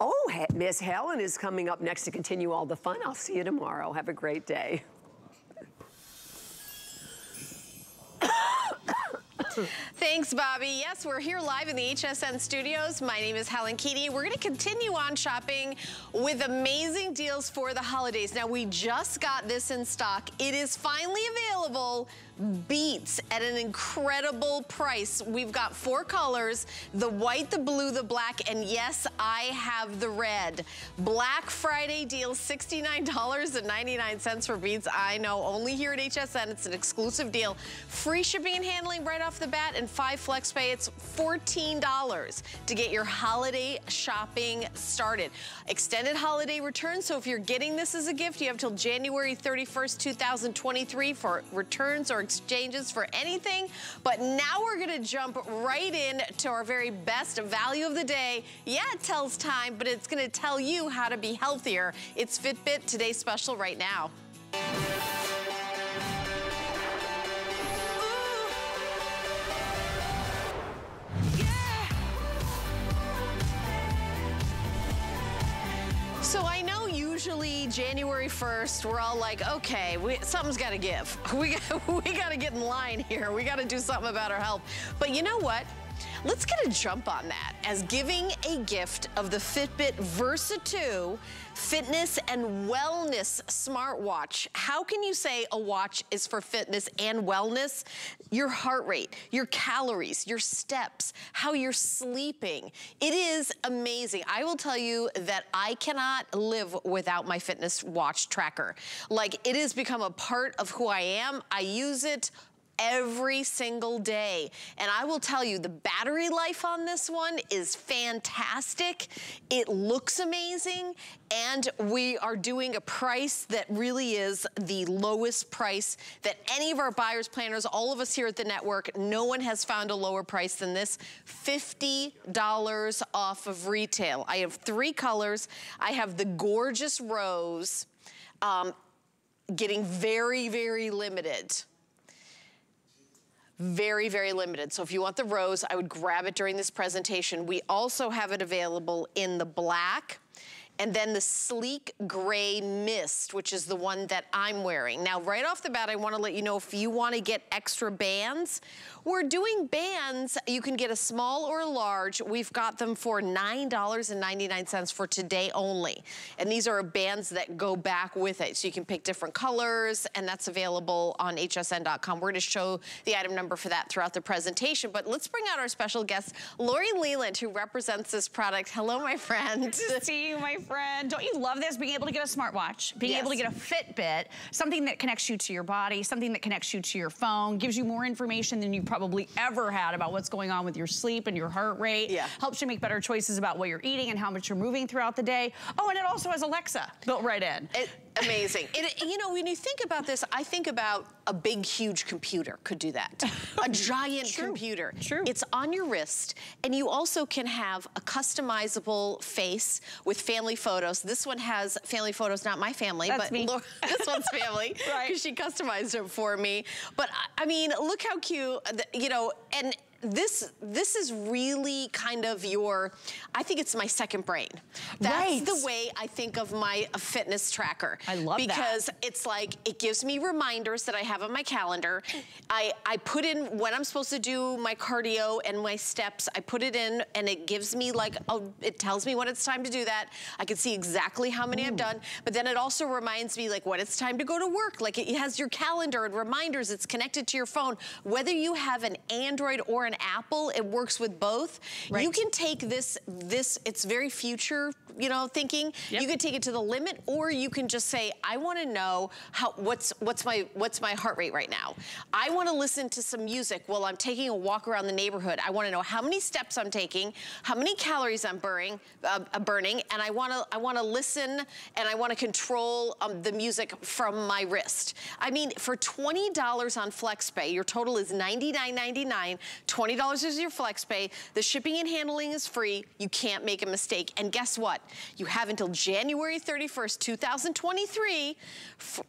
Oh, Miss Helen is coming up next to continue all the fun. I'll see you tomorrow. Have a great day. Thanks, Bobby. Yes, we're here live in the HSN studios. My name is Helen Keaney. We're going to continue on shopping with amazing deals for the holidays. Now, we just got this in stock. It is finally available beats at an incredible price. We've got four colors, the white, the blue, the black, and yes, I have the red. Black Friday deal, $69.99 for beats. I know, only here at HSN, it's an exclusive deal. Free shipping and handling right off the bat and five flex pay. It's $14 to get your holiday shopping started. Extended holiday returns, so if you're getting this as a gift, you have till January 31st, 2023 for returns or exchanges for anything. But now we're gonna jump right in to our very best value of the day. Yeah, it tells time, but it's gonna tell you how to be healthier. It's Fitbit Today's Special right now. So I know usually January 1st, we're all like, okay, we, something's got to give. We, we got to get in line here. We got to do something about our health. But you know what? Let's get a jump on that as giving a gift of the Fitbit Versa 2 fitness and wellness smartwatch. How can you say a watch is for fitness and wellness? Your heart rate, your calories, your steps, how you're sleeping. It is amazing. I will tell you that I cannot live without my fitness watch tracker. Like it has become a part of who I am. I use it every single day. And I will tell you, the battery life on this one is fantastic. It looks amazing. And we are doing a price that really is the lowest price that any of our buyers, planners, all of us here at the network, no one has found a lower price than this. $50 off of retail. I have three colors. I have the gorgeous rose, um, getting very, very limited very, very limited. So if you want the rose, I would grab it during this presentation. We also have it available in the black, and then the sleek gray mist, which is the one that I'm wearing. Now, right off the bat, I wanna let you know if you wanna get extra bands, we're doing bands. You can get a small or a large. We've got them for $9.99 for today only. And these are bands that go back with it. So you can pick different colors and that's available on hsn.com. We're gonna show the item number for that throughout the presentation. But let's bring out our special guest, Lori Leland, who represents this product. Hello, my friend. Good to see you, my friend. Don't you love this? Being able to get a smartwatch, being yes. able to get a Fitbit, something that connects you to your body, something that connects you to your phone, gives you more information than you probably ever had about what's going on with your sleep and your heart rate. Yeah. Helps you make better choices about what you're eating and how much you're moving throughout the day. Oh, and it also has Alexa built right in. It, amazing. It, you know, when you think about this, I think about a big, huge computer could do that. A giant True. computer. True. It's on your wrist, and you also can have a customizable face with family photos. This one has family photos, not my family, That's but me. Laura, this one's family. right. Because she customized it for me. But I mean, look how cute, uh, you know, and this this is really kind of your, I think it's my second brain. That's right. the way I think of my fitness tracker. I love because that. Because it's like, it gives me reminders that I have on my calendar. I, I put in when I'm supposed to do my cardio and my steps, I put it in and it gives me like, a, it tells me when it's time to do that. I can see exactly how many Ooh. I've done, but then it also reminds me like when it's time to go to work. Like it has your calendar and reminders, it's connected to your phone. Whether you have an Android or an Apple, it works with both. Right. You can take this, this, it's very future, you know, thinking. Yep. You can take it to the limit or you can just say, I wanna know how, what's, what's, my, what's my heart rate right now. I wanna listen to some music while I'm taking a walk around the neighborhood. I wanna know how many steps I'm taking, how many calories I'm burning, uh, uh burning and I wanna, I wanna listen and I wanna control um, the music from my wrist. I mean, for $20 on FlexPay, your total is $99.99, $20 is your FlexPay. The shipping and handling is free. You can't make a mistake. And guess what? You have until January 31st, 2023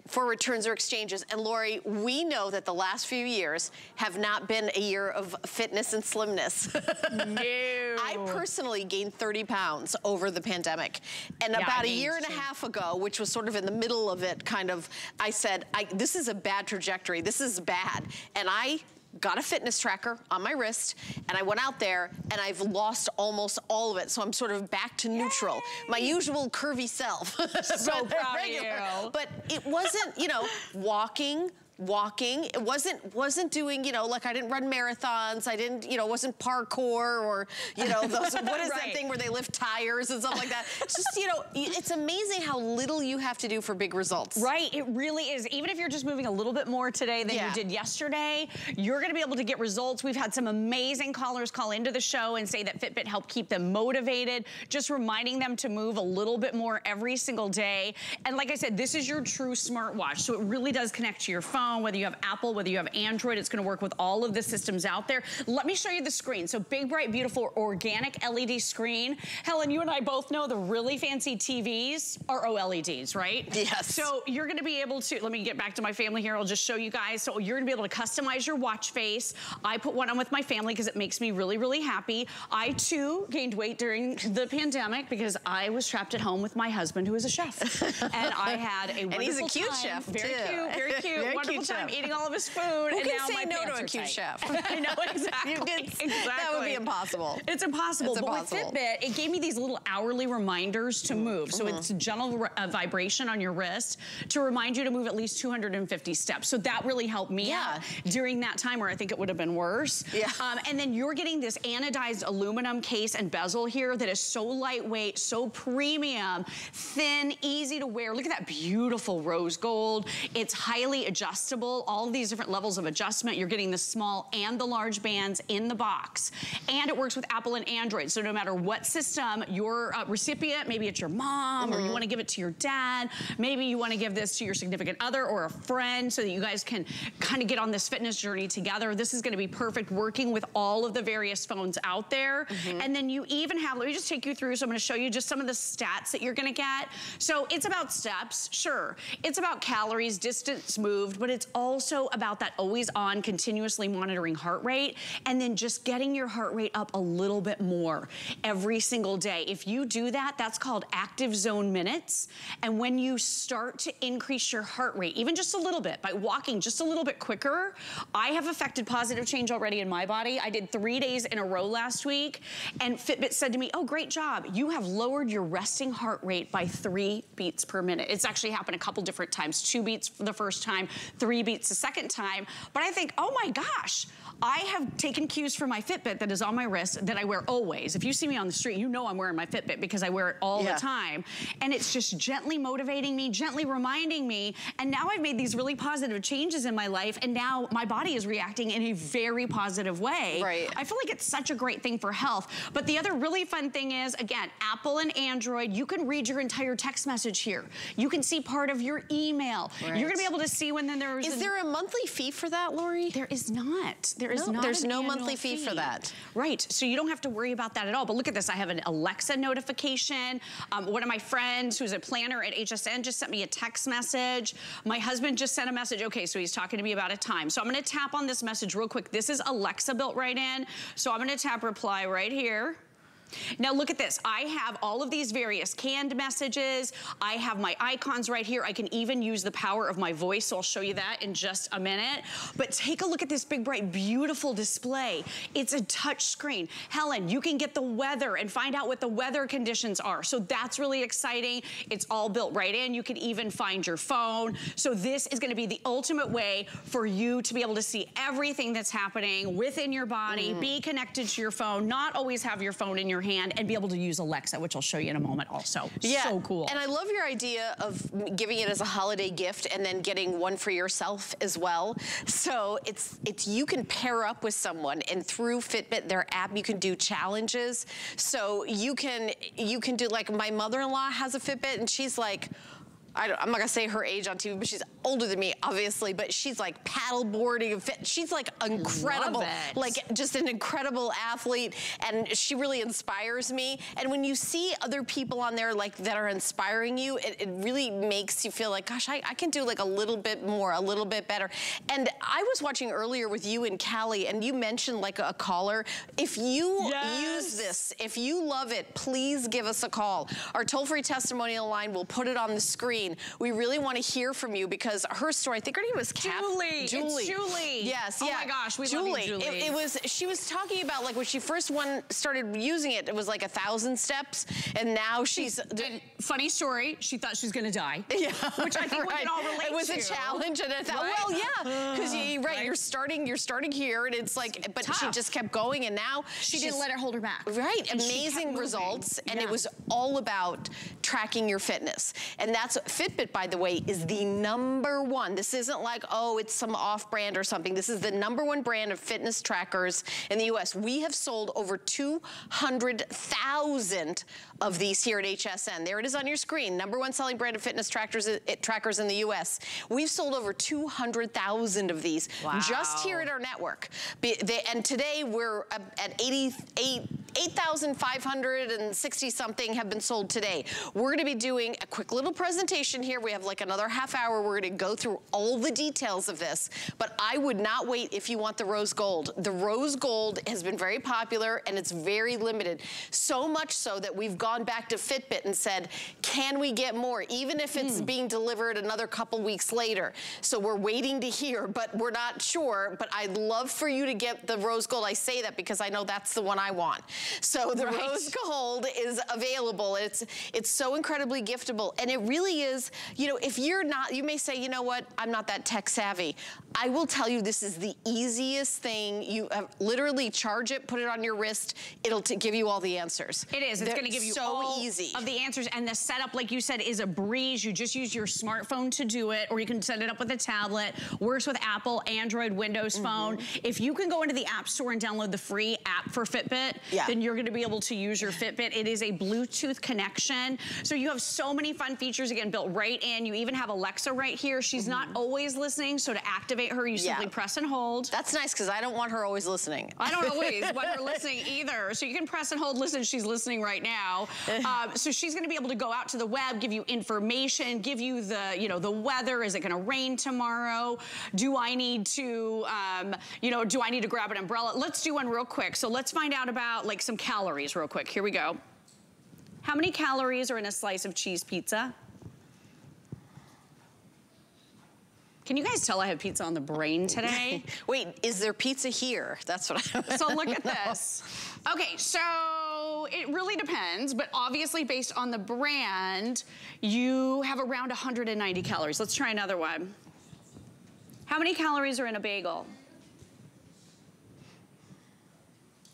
for returns or exchanges. And Lori, we know that the last few years have not been a year of fitness and slimness. no. I personally gained 30 pounds over the pandemic. And Yeah, about I a year and a half ago, which was sort of in the middle of it, kind of, I said, I, this is a bad trajectory. This is bad. And I got a fitness tracker on my wrist and I went out there and I've lost almost all of it. So I'm sort of back to neutral. My usual curvy self. So proud of you. But it wasn't, you know, walking, walking. It wasn't wasn't doing, you know, like I didn't run marathons. I didn't, you know, wasn't parkour or, you know, those what is that thing where they lift tires and stuff like that. It's just, you know, it's amazing how little you have to do for big results. Right, it really is. Even if you're just moving a little bit more today than Yeah. you did yesterday, you're gonna be able to get results. We've had some amazing callers call into the show and say that Fitbit helped keep them motivated, just reminding them to move a little bit more every single day. And like I said, this is your true smartwatch. So it really does connect to your phone, whether you have Apple, whether you have Android, it's gonna work with all of the systems out there. Let me show you the screen. So big, bright, beautiful organic LED screen. Helen, you and I both know the really fancy TVs are OLEDs, right? Yes. So you're gonna be able to, let me get back to my family here, I'll just show you guys. So you're gonna be able to customize your watch face. I put one on with my family because it makes me really, really happy. I too gained weight during the pandemic because I was trapped at home with my husband who is a chef. and I had a wonderful And he's a cute time. chef, Very too. cute, very cute, Very wonderful cute time chef. eating all of his food. Who and can now say my no to a cute tight. chef? I know, exactly. Exactly. That would be impossible. It's impossible. It's but impossible. with Fitbit, it gave me these little hourly reminders to move. Mm-hmm. So it's a gentle uh, vibration on your wrist to remind you to move at least 250 steps. So that really helped me Yeah. out during that time where I think it would have been worse. Yeah. Um, and then you're getting this anodized aluminum case and bezel here that is so lightweight, so premium, thin, easy to wear. Look at that beautiful rose gold. It's highly adjustable, all these different levels of adjustment. You're getting the small and the large bands in the box. And it works with Apple and Android. So no matter what system your uh, recipient, maybe it's your mom or you wanna give it to your dad, maybe you wanna give this to your significant other or a friend so that you guys can kind of get on this fitness journey together. This is gonna be perfect working with all of the various phones out there. And then you even have, let me just take you through, so I'm gonna show you just some of the stats that you're gonna get. So it's about steps, sure. It's about calories, distance moved, but it's also about that always on, continuously monitoring heart rate, and then just getting your heart rate up a little bit more every single day. If you do that, that's called active zone minutes. And when you start to increase your heart rate, even just a little bit, by walking just a little bit quicker, I have affected positive change already in my body. I did three days in a row last week, and Fitbit said to me, oh, great job. You have lowered your resting heart rate by three beats per minute. It's actually happened a couple different times. Two beats for the first time, three beats the second time. But I think, oh my gosh, I have taken cues from my Fitbit that is on my wrist that I wear always. If you see me on the street, you know I'm wearing my Fitbit because I wear it all Yeah. the time. And it's just gently motivating me, gently reminding me. And now I've made these really positive changes in my life. And now my body is reacting in a very positive way. Right. I feel like it's such a great thing for health. But the other really fun thing is, again, Apple and Android, you can read your entire text message here. You can see part of your email. Right. You're gonna be able to see when then there's Is there a monthly fee for that, Lori? there is not. There is No, not. there's an no annual monthly fee for that. Right. So you don't have to worry about that at all. But look at this. I have an Alexa notification. Um, one of my friends who's a planner at HSN just sent me a text message. My husband just sent a message. Okay, so he's talking to me about a time. So I'm going to tap on this message real quick. This is Alexa built right in. So I'm going to tap reply right here. Now look at this. I have all of these various canned messages. I have my icons right here. I can even use the power of my voice, so I'll show you that in just a minute. But take a look at this big, bright, beautiful display. It's a touch screen. Helen, you can get the weather and find out what the weather conditions are. So that's really exciting. It's all built right in. You can even find your phone. So this is gonna be the ultimate way for you to be able to see everything that's happening within your body, mm. be connected to your phone, not always have your phone in your hand, and be able to use Alexa, which I'll show you in a moment also. Yeah. So cool. And I love your idea of giving it as a holiday gift and then getting one for yourself as well. So it's it's you can pair up with someone and through Fitbit their app you can do challenges. So you can you can do like my mother-in-law has a Fitbit and she's like I am not gonna say her age on TV, but she's older than me, obviously, but she's like paddle boarding and. She's like incredible, like just an incredible athlete. And she really inspires me. And when you see other people on there like that are inspiring you, it, it really makes you feel like, gosh, I, I, can do like a little bit more, a little bit better. And I was watching earlier with you and Callie, and you mentioned like a, a caller. If you yes. use this, if you love it, please give us a call. Our toll-free testimonial line, we'll put it on the screen. We really want to hear from you because her story, I think her name was Cap. Julie. Julie. It's Julie. Yes, oh yeah. my gosh, we Julie. love you, Julie. It, it, was, she was talking about like when she first one started using it, it was like a thousand steps and now she's. And funny story, she thought she was going to die. Yeah. Which I think right. we can all relate to. It was to. a challenge and I thought, right? well, yeah. Because you, right, right, you're starting, you're starting here and it's like, but Tough. she just kept going and now. She didn't let it hold her back. Right, and amazing results. And yeah. it was all about tracking your fitness. And that's, Fitbit, by the way, is the number one. This isn't like, oh, it's some off-brand or something. This is the number one brand of fitness trackers in the U.S. We have sold over 200,000 of these here at HSN. There it is on your screen. Number one selling brand of fitness trackers, uh, trackers in the U.S. We've sold over 200,000 of these wow. just here at our network. and today we're at 8,560 8, something have been sold today. We're going to be doing a quick little presentation here. We have like another half hour. We're going to go through all the details of this. But I would not wait if you want the rose gold. The rose gold has been very popular and it's very limited. So much so that we've gone gone back to Fitbit and said, can we get more? Even if it's mm. being delivered another couple weeks later. So we're waiting to hear, but we're not sure. But I'd love for you to get the rose gold. I say that because I know that's the one I want. So the right. rose gold is available. It's, it's so incredibly giftable. And it really is, you know, if you're not, you may say, you know what, I'm not that tech savvy. I will tell you this is the easiest thing. You literally charge it, put it on your wrist. It'll give you all the answers. It is. It's going to give you so easy. of the answers. And the setup, like you said, is a breeze. You just use your smartphone to do it, or you can set it up with a tablet. Works with Apple, Android, Windows mm -hmm. phone. If you can go into the App Store and download the free app for Fitbit, yeah. then you're going to be able to use your Fitbit. It is a Bluetooth connection. So you have so many fun features, again, built right in. You even have Alexa right here. She's mm -hmm. not mm-hmm. always listening, so to activate her, you yeah. simply press and hold. That's nice, because I don't want her always listening. I don't always want her listening either. So you can press and hold, listen, she's listening right now. Um, so she's gonna be able to go out to the web, give you information, give you the, you know, the weather. Is it gonna rain tomorrow? Do I need to, um, you know, do I need to grab an umbrella? Let's do one real quick. So let's find out about like some calories real quick. Here we go. How many calories are in a slice of cheese pizza? Can you guys tell I have pizza on the brain today? Wait, is there pizza here? That's what I So look at this. Okay, so it really depends, but obviously based on the brand, you have around 190 calories. Let's try another one. How many calories are in a bagel?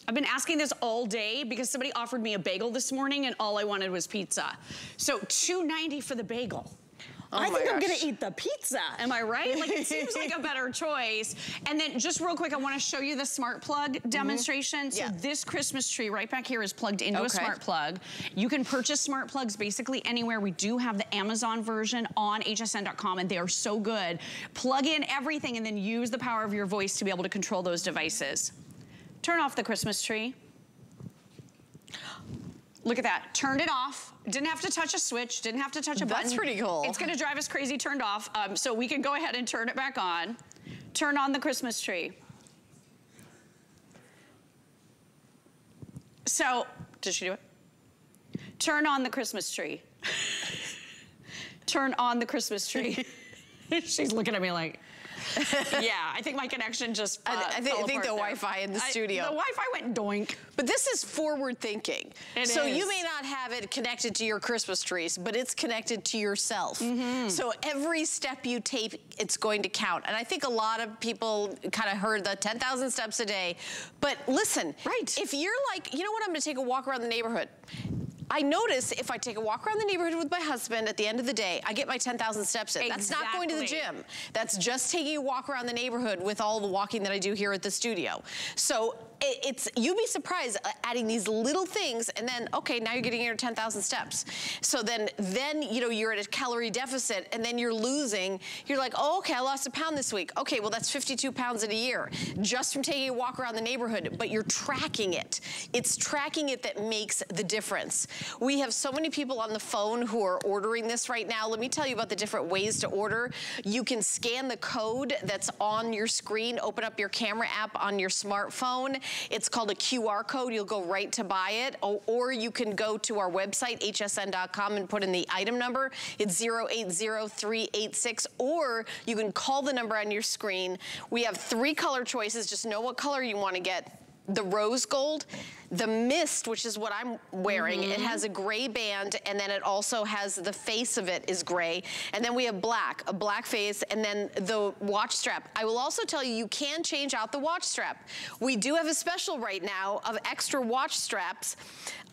I've been asking this all day because somebody offered me a bagel this morning and all I wanted was pizza. So 290 for the bagel. Oh I think gosh. I'm gonna eat the pizza. Am I right? Like it seems like a better choice. And then just real quick, I wanna show you the smart plug mm-hmm. demonstration. Mm -hmm. So this Christmas tree right back here is plugged into okay. a smart plug. You can purchase smart plugs basically anywhere. We do have the Amazon version on hsn.com and they are so good. Plug in everything and then use the power of your voice to be able to control those devices. Turn off the Christmas tree. Look at that, turned it off. Didn't have to touch a switch, didn't have to touch a button. That's pretty cool. It's gonna drive us crazy turned off, um, so we can go ahead and turn it back on. Turn on the Christmas tree. So, did she do it? Turn on the Christmas tree. Turn on the Christmas tree. She's looking at me like, yeah, I think my connection just uh, I, th I think the Wi-Fi in the I, studio. The Wi-Fi went doink. But this is forward thinking. It so is. you may not have it connected to your Christmas trees, but it's connected to yourself. Mm -hmm. So every step you take, it's going to count. And I think a lot of people kind of heard the 10,000 steps a day. But listen, right. if you're like, you know what, I'm gonna take a walk around the neighborhood. I notice if I take a walk around the neighborhood with my husband at the end of the day, I get my 10,000 steps in. Exactly. That's not going to the gym. That's just taking a walk around the neighborhood with all the walking that I do here at the studio. So it, it's, you'd be surprised uh, adding these little things and then, okay, now you're getting your 10,000 steps. So then, then, you know, you're at a calorie deficit and then you're losing. You're like, oh, okay, I lost a pound this week. Okay, well, that's 52 pounds in a year just from taking a walk around the neighborhood, but you're tracking it. It's tracking it that makes the difference. We have so many people on the phone who are ordering this right now. Let me tell you about the different ways to order. You can scan the code that's on your screen, open up your camera app on your smartphone. It's called a QR code. You'll go right to buy it. Or, or you can go to our website, hsn.com, and put in the item number. It's 080386. Or you can call the number on your screen. We have three color choices. Just know what color you want to get the rose gold, the mist, which is what I'm wearing, mm -hmm. it mm-hmm. has a gray band and then it also has the face of it is gray. And then we have black, a black face, and then the watch strap. I will also tell you, you can change out the watch strap. We do have a special right now of extra watch straps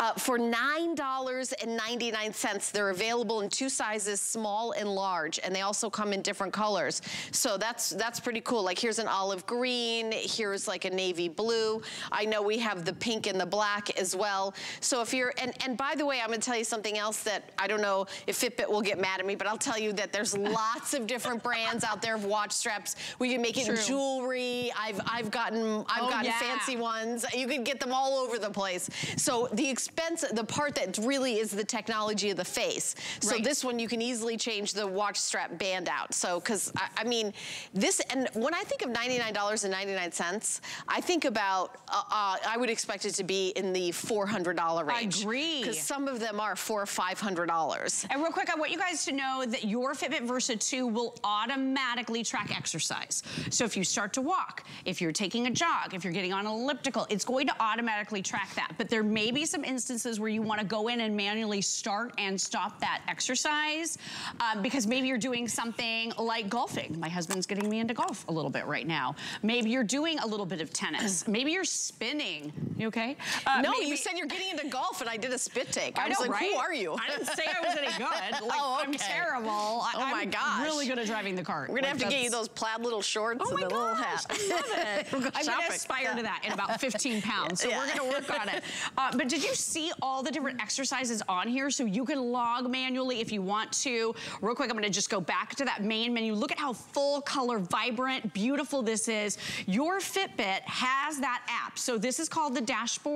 uh, for $9.99. They're available in two sizes, small and large, and they also come in different colors. So that's, that's pretty cool. Like here's an olive green, here's like a navy blue. I know we have the pink and the black as well. So if you're, and, and by the way, I'm gonna tell you something else that I don't know if Fitbit will get mad at me, but I'll tell you that there's lots of different brands out there of watch straps. We can make it True. jewelry. I've, I've gotten, I've oh, gotten yeah. fancy ones. You can get them all over the place. So the expense, the part that really is the technology of the face. So right. this one, you can easily change the watch strap band out. So, cause I, I mean, this, and when I think of $99.99, I think about, uh, uh, I would expect it to be in the $400 range. I agree. Because some of them are four or $500. And real quick, I want you guys to know that your Fitbit Versa 2 will automatically track exercise. So if you start to walk, if you're taking a jog, if you're getting on an elliptical, it's going to automatically track that. But there may be some instances where you want to go in and manually start and stop that exercise um, because maybe you're doing something like golfing. My husband's getting me into golf a little bit right now. Maybe you're doing a little bit of tennis. Maybe you're spinning. You okay? Uh, no, maybe... you said you're getting into golf and I did a spit take. I, I was know, like, right? who are you? I didn't say I was any good. Like, oh, okay. I'm terrible. oh my I'm gosh. really good at driving the cart. We're gonna like have to get you those plaid little shorts oh and the gosh, little hat. I love it. I'm gonna aspire yeah. to that in about 15 pounds. So yeah. we're gonna work on it. Uh, but did you see all the different exercises on here? So you can log manually if you want to. Real quick, I'm gonna just go back to that main menu. Look at how full color, vibrant, beautiful this is. Your Fitbit has that app. So this is called the dashboard.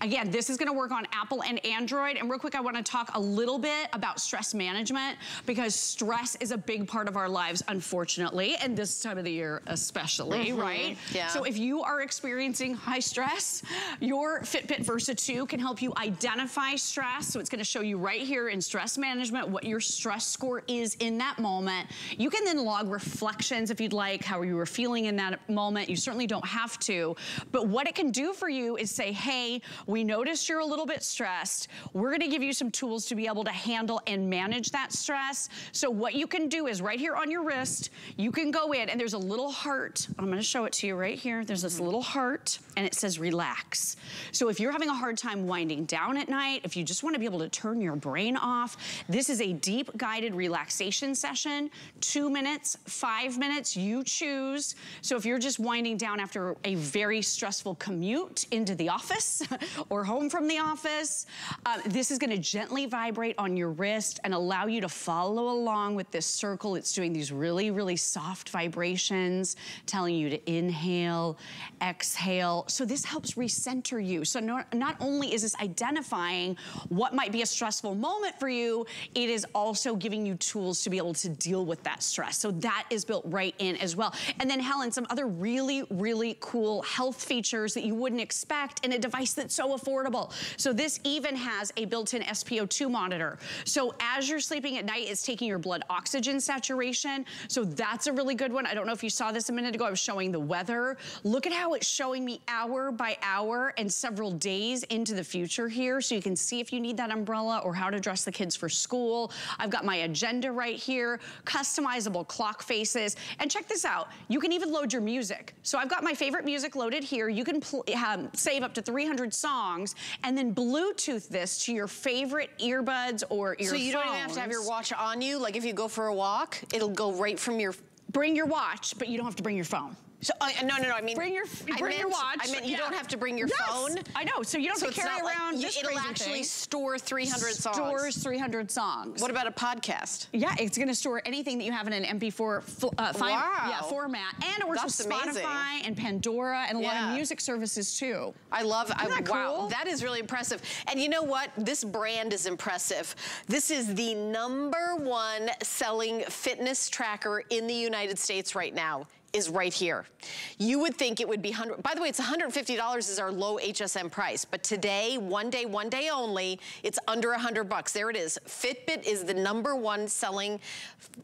Again, this is gonna work on Apple and Android. And real quick, I wanna talk a little bit about stress management because stress is a big part of our lives, unfortunately, and this time of the year especially, mm -hmm. right? Yeah. So if you are experiencing high stress, your Fitbit Versa 2 can help you identify stress. So it's gonna show you right here in stress management what your stress score is in that moment. You can then log reflections if you'd like, how you were feeling in that moment. You certainly don't have to, but what it can do for you is say, hey, we noticed you're a little bit stressed. We're gonna give you some tools to be able to handle and manage that stress. So what you can do is right here on your wrist, you can go in and there's a little heart. I'm gonna show it to you right here. There's this little heart and it says relax. So if you're having a hard time winding down at night, if you just wanna be able to turn your brain off, this is a deep guided relaxation session. Two minutes, five minutes, you choose. So if you're just winding down after a very stressful commute into the office or home from the office. Uh, this is gonna gently vibrate on your wrist and allow you to follow along with this circle. It's doing these really, really soft vibrations, telling you to inhale, exhale. So this helps recenter you. So not, not only is this identifying what might be a stressful moment for you, it is also giving you tools to be able to deal with that stress. So that is built right in as well. And then Helen, some other really, really cool health features that you wouldn't expect a device that's so affordable. So this even has a built-in SpO2 monitor. So as you're sleeping at night, it's taking your blood oxygen saturation. So that's a really good one. I don't know if you saw this a minute ago. I was showing the weather. Look at how it's showing me hour by hour and several days into the future here. So you can see if you need that umbrella or how to dress the kids for school. I've got my agenda right here, customizable clock faces. And check this out. You can even load your music. So I've got my favorite music loaded here. You can um, save up to 300 songs and then Bluetooth this to your favorite earbuds or earphones. So you don't even have to have your watch on you? Like if you go for a walk, it'll go right from your... Bring your watch, but you don't have to bring your phone. So, uh, no, no, no. I mean, Bring your- bring your watch. I mean, you Yeah. don't have to bring your Yes, phone. I know. So you don't So have to carry not like around you- this it'll actually thing. store 300 songs. Stores 300 songs. What about a podcast? Yeah, it's going to store anything that you have in an MP4 fo- uh, Wow. yeah, format, and it works That's with amazing. Spotify and Pandora and a lot of music services too. I love, I, that wow, cool? that is really impressive. And you know what? This brand is impressive. This is the number one selling fitness tracker in the United States right now is right here. You would think it would be 100, by the way, it's $150 is our low HSN price, but today, one day, one day only, it's under 100 bucks. There it is. Fitbit is the number one selling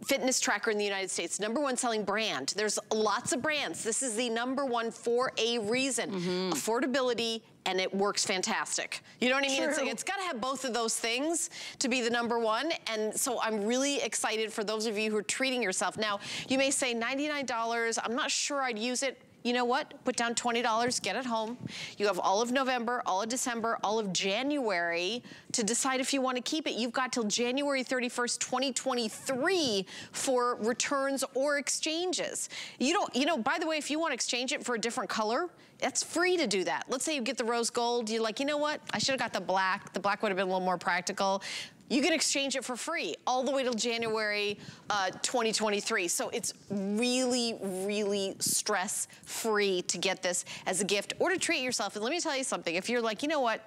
fitness tracker in the United States, number one selling brand. There's lots of brands. This is the number one for a reason. Mm-hmm. Affordability, and it works fantastic. You know what I mean? It's, True. like, it's got to have both of those things to be the number one. And so I'm really excited for those of you who are treating yourself. Now, you may say $99, I'm not sure I'd use it. You know what? Put down $20, get it home. You have all of November, all of December, all of January to decide if you want to keep it. You've got till January 31st, 2023 for returns or exchanges. You don't, you know, by the way, if you want to exchange it for a different color, that's free to do that. Let's say you get the rose gold, you're like, you know what? I should have got the black. The black would have been a little more practical. You can exchange it for free all the way till January uh, 2023. So it's really, really stress-free to get this as a gift or to treat yourself. And let me tell you something. If you're like, you know what?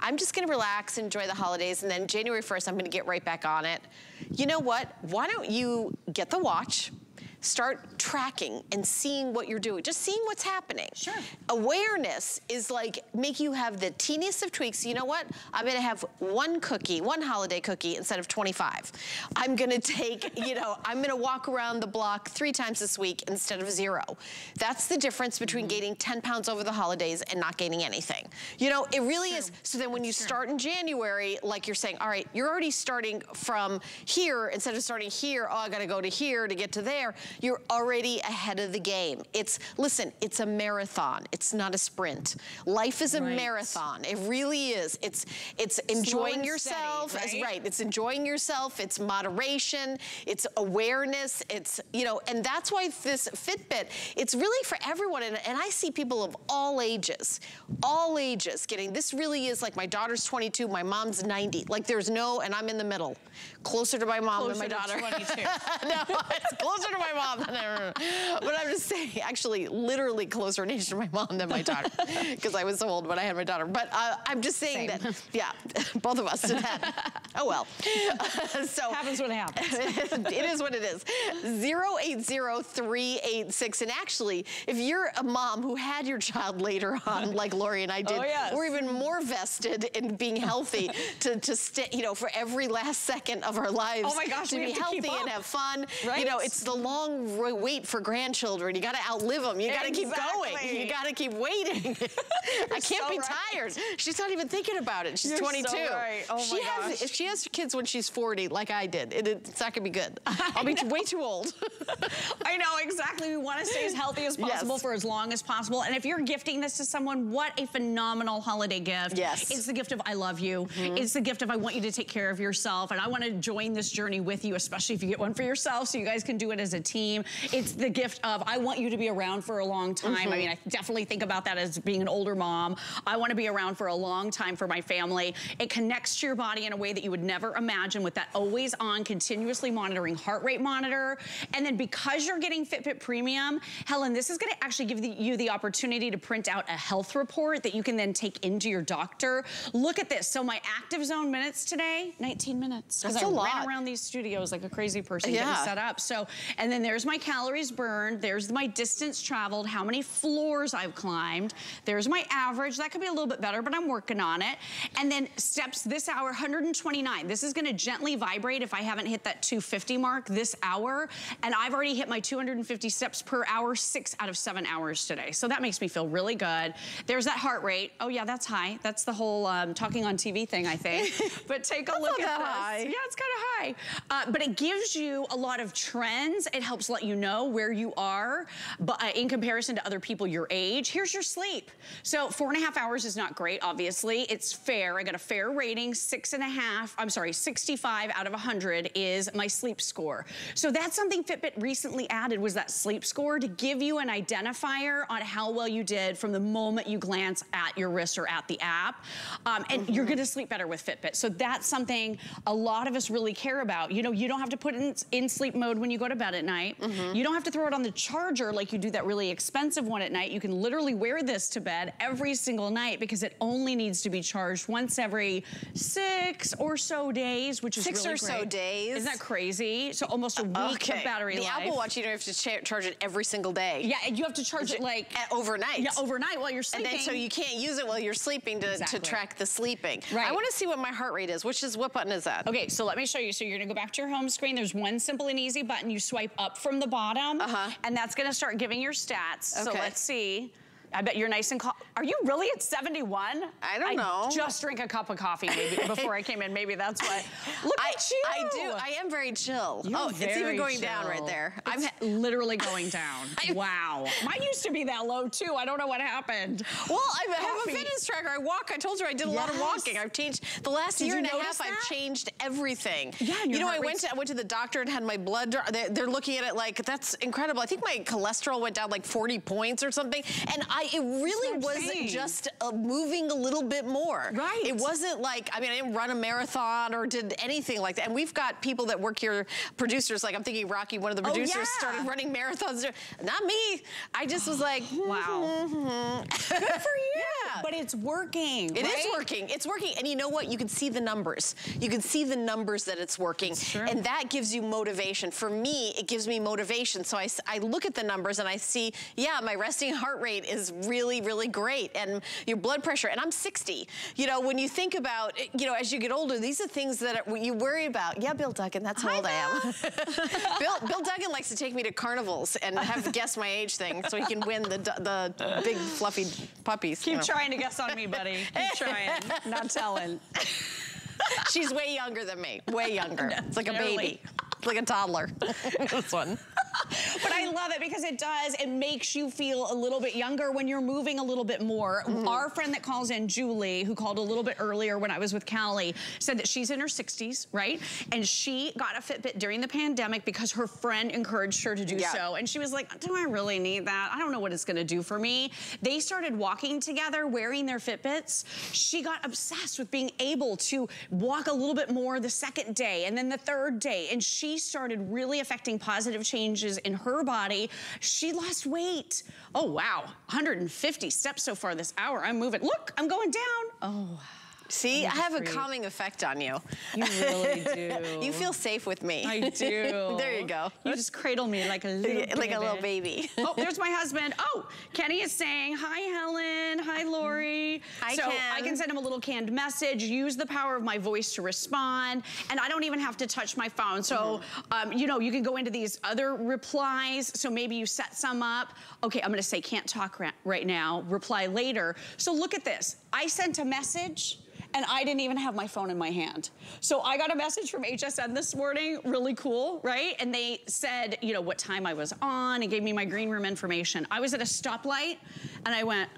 I'm just gonna relax, enjoy the holidays, and then January 1st, I'm gonna get right back on it. You know what? Why don't you get the watch, start tracking and seeing what you're doing, just seeing what's happening. Sure. Awareness is like make you have the teeniest of tweaks. You know what? I'm gonna have one cookie, one holiday cookie instead of 25. I'm gonna take, you know, I'm gonna walk around the block three times this week instead of zero. That's the difference between Mm-hmm. gaining 10 pounds over the holidays and not gaining anything. You know, it really is. So then when you start in January, like you're saying, all right, you're already starting from here instead of starting here, oh, I gotta go to here to get to there. You're already ahead of the game. It's, listen, it's a marathon. It's not a sprint. Life is a Right. marathon. It really is. It's, it's enjoying yourself. steady, right? right. It's enjoying yourself. It's moderation. It's awareness. It's, you know, and that's why this Fitbit, it's really for everyone. And, and I see people of all ages, all ages getting, this really is like my daughter's 22, my mom's 90. Like there's no, and I'm in the middle, closer to my mom than my daughter. 22. no, it's closer to my mom than her. But I'm just saying, actually, literally closer in age to my mom than my daughter, because I was so old when I had my daughter. But uh, I'm just saying Same. that, yeah, both of us did that. Oh well. so Happens what happens. it is what it is. 080386. And actually, if you're a mom who had your child later on, like Lori and I did, Oh, yes. we're even more vested in being healthy to, to stay, you know, for every last second of our lives. Oh my gosh, to we be have to keep healthy and have fun. Right? You know, it's the long ro- wait for grandchildren. You got to outlive them. You got to keep going. You got to keep waiting. I can't so be right. tired. She's not even thinking about it. She's You're so 22. right. Oh she has, gosh. if she has kids when she's 40, like I did, it, it's not gonna be good. I'll be way too old. I know exactly. We want to stay as healthy as possible Yes. for as long as possible. And if you're gifting this to someone, what a phenomenal holiday gift. Yes. It's the gift of I love you. Mm-hmm. It's the gift of I want you to take care of yourself. And I want to join this journey with you, especially if you get one for yourself so you guys can do it as a team. It's the gift of I want you to be around for a long time. Mm-hmm. I mean, I definitely think about that as being an older mom. I want to be around for a long time for my family. It connects to your body in a way that you would never imagine with that always on, continuously monitoring heart rate monitor. And then because you're getting Fitbit Premium, Helen, this is going to actually give the, you the opportunity to print out a health report that you can then take into your doctor. Look at this. So my active zone minutes today, 19 minutes. Because That's I a ran around these studios like a crazy person Yeah. getting set up. So, and then there's my calories burned. There's my distance traveled, how many floors I've climbed. There's my average. That could be a little bit better, but I'm working on it. And then steps this hour, 129. This is gonna gently vibrate if I haven't hit that 250 mark this hour. And I've already hit my 250 steps per hour, six out of seven hours today. So that makes me feel really good. There's that heart rate. Oh yeah, that's high. That's the whole um, talking on TV thing, I think. But take a look at that this. high. Yeah, it's kind of high. Uh, but it gives you a lot of trends. It helps let you know where you are but, uh, in comparison to other people your age. Here's your sleep. So four and a half hours is not great, obviously. It's fair. I got a fair rating, six and a half, I'm sorry, 65 out of 100 is my sleep score. So that's something Fitbit recently added was that sleep score to give you an identifier on how well you did from the moment you glance at your wrist or at the app. Um, and mm -hmm. you're gonna sleep better with Fitbit. So that's something a lot of us really care about. You know, you don't have to put in, in sleep mode when you go to bed at night. Mm -hmm. You don't have to throw it on the charger like you do that really expensive one at night. You can literally wear this to bed every single night because it only needs to be charged once every six or so days, which is six really or so days. Isn't that crazy? So almost a week okay. of battery the life. The Apple Watch, you don't have to charge it every single day. Yeah, and you have to charge it like At overnight. Yeah, overnight while you're sleeping. And then so you can't use it while you're sleeping to, exactly. to track the sleeping. Right. I want to see what my heart rate is. Which is what button is that? Okay, so let me show you. So you're gonna go back to your home screen. There's one simple and easy button. You swipe up from the bottom, uh -huh. and that's gonna start giving your stats. Okay. So let's see. I bet you're nice and calm. Are you really at 71? I don't I know. just drink a cup of coffee maybe before I came in. Maybe that's what. Look I, at you. I do. I am very chill. You're oh, very it's even going chill. down right there. It's I'm literally going down. wow. Mine used to be that low too. I don't know what happened. Well, I have a fitness tracker. I walk. I told you I did a yes. lot of walking. I've changed the last did year and a half. That? I've changed everything. Yeah. You know, I went to I went to the doctor and had my blood. They're, they're looking at it like that's incredible. I think my cholesterol went down like 40 points or something, and I it really was just uh, moving a little bit more. Right. It wasn't like, I mean, I didn't run a marathon or did anything like that. And we've got people that work here, producers, like I'm thinking Rocky, one of the oh, producers, oh, yeah. started running marathons. Not me. I just was like, wow. Good for you. Yeah. But it's working, It right? is working. It's working. And you know what? You can see the numbers. You can see the numbers that it's working. And that gives you motivation. For me, it gives me motivation. So I, I look at the numbers and I see, yeah, my resting heart rate is really, really great. And your blood pressure, and I'm 60. You know, when you think about, you know, as you get older, these are things that are, you worry about. Yeah, Bill Duggan, that's how old I, I am. Bill, Bill Duggan likes to take me to carnivals and have guess my age thing so he can win the, the big fluffy puppies. Keep you know. trying to guess on me, buddy. Keep trying. Not telling. She's way younger than me. Way younger. it's like a baby. It's like a toddler. this one. But I love it because it does, it makes you feel a little bit younger when you're moving a little bit more. Mm -hmm. Our friend that calls in, Julie, who called a little bit earlier when I was with Callie, said that she's in her 60s, right? And she got a Fitbit during the pandemic because her friend encouraged her to do yeah. so. And she was like, do I really need that? I don't know what it's gonna do for me. They started walking together, wearing their Fitbits. She got obsessed with being able to walk a little bit more the second day and then the third day. And she started really affecting positive changes changes in her body. She lost weight. Oh, wow. 150 steps so far this hour. I'm moving. Look, I'm going down. Oh, See, I have a calming effect on you. You really do. you feel safe with me. I do. there you go. You just cradle me like a little Like baby. a little baby. oh, there's my husband. Oh, Kenny is saying, hi, Helen. Hi, Lori. Hi, so Ken. I can send him a little canned message, use the power of my voice to respond, and I don't even have to touch my phone. So, mm -hmm. um, you know, you can go into these other replies. So maybe you set some up. Okay, I'm gonna say can't talk right now, reply later. So look at this. I sent a message and I didn't even have my phone in my hand. So I got a message from HSN this morning, really cool, right? And they said, you know, what time I was on and gave me my green room information. I was at a stoplight and I went,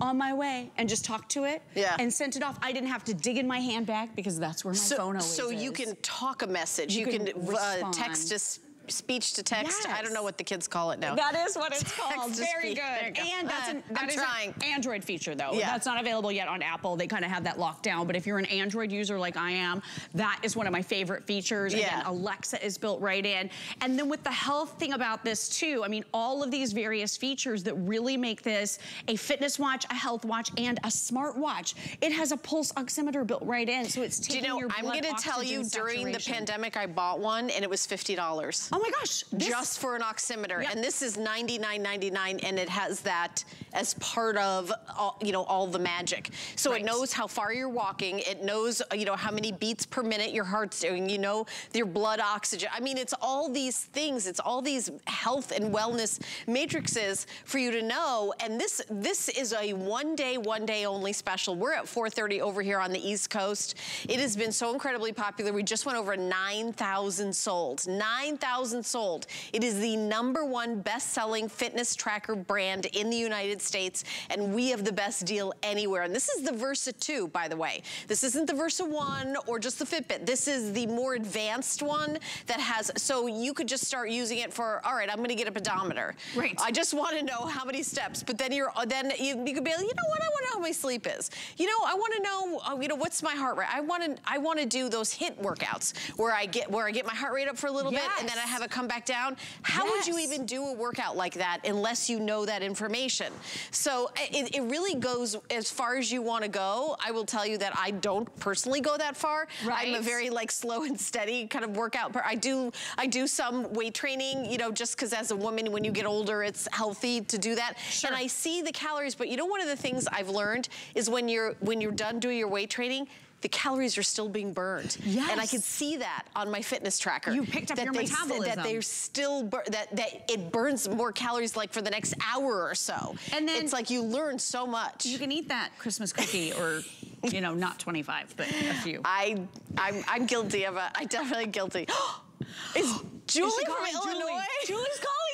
on my way and just talked to it yeah. and sent it off. I didn't have to dig in my handbag because that's where my so, phone always so is. So you can talk a message. You, you can, can uh, text a speech to text. Yes. I don't know what the kids call it now. That is what it's called. Very good. Go. And that's uh, an, that I'm trying. an Android feature though. Yeah. That's not available yet on Apple. They kind of have that locked down. But if you're an Android user like I am, that is one of my favorite features. Yeah. Again, Alexa is built right in. And then with the health thing about this too, I mean, all of these various features that really make this a fitness watch, a health watch, and a smart watch. It has a pulse oximeter built right in, so it's taking Do you know, your I'm going to tell you, during the pandemic, I bought one, and it was $50. Oh my gosh. This, just for an oximeter. Yep. And this is $99.99 and it has that as part of, all, you know, all the magic. So Right. it knows how far you're walking. It knows, you know, how many beats per minute your heart's doing. You know, your blood oxygen. I mean, it's all these things. It's all these health and wellness matrices for you to know. And this, this is a one day, one day only special. We're at 4.30 over here on the East Coast. It has been so incredibly popular. We just went over 9,000 sold. 9,000 sold. It is the number one best-selling fitness tracker brand in the United States, and we have the best deal anywhere. And this is the Versa 2, by the way. This isn't the Versa 1 or just the Fitbit. This is the more advanced one that has, so you could just start using it for, all right, I'm gonna get a pedometer. Right. I just wanna know how many steps, but then you're, then you, you could be like, you know what, I wanna know how my sleep is. You know, I wanna know, uh, you know, what's my heart rate? I wanna, I wanna do those HIIT workouts where I get, where I get my heart rate up for a little bit and then I Yes. Have it come back down. How would you even do a workout like that unless you know that information? So it, it really goes as far as you wanna go. I will tell you that I don't personally go that far. I'm a very like slow and steady kind of workout. per- I do, I do some weight training, you know, just because as a woman, when you get older, it's healthy to do that. Sure. And I see the calories, but you know, one of the things I've learned is when you're, when you're done doing your weight training, the calories are still being burned. And I Yes. see that on my fitness tracker. You picked up that your they s- That metabolism. they're still, bur- that, that it burns more calories like for the next hour or so. And then- It's like you learn so much. You can eat that Christmas cookie or, you know, not 25, but a few. I, I'm, I'm guilty of it. I definitely guilty. Is Julie Is from calling Julie? Illinois? Julie's calling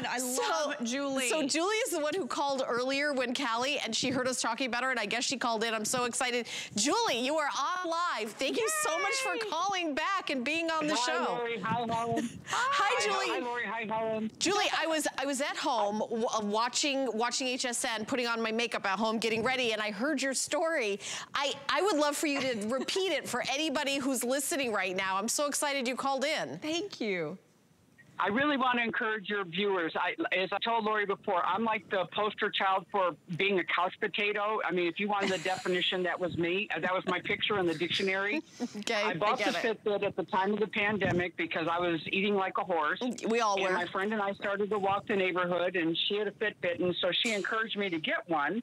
again. I love Julie. So Julie is the one who called earlier when Callie, and she heard us talking about her, and I guess she called in. I'm so excited. Julie, you are on live. Thank you so much for calling back and being on the Hi, show. Lori. Hi, Helen. Hi, Julie. Hi, Lori. Hi, Helen. Julie, I was I was at home uh, watching watching HSN, putting on my makeup at home, getting ready, and I heard your story. I I would love for you to repeat it for anybody who's listening right now. I'm so excited you called in. Thank you. I really want to encourage your viewers. I, as I told Lori before, I'm like the poster child for being a couch potato. I mean, if you wanted the definition, that was me. Uh, That was my picture in the dictionary. Okay, I bought the it. Fitbit at the time of the pandemic because I was eating like a horse. We all were. And my friend and I started to walk the neighborhood, and she had a Fitbit, and so she encouraged me to get one.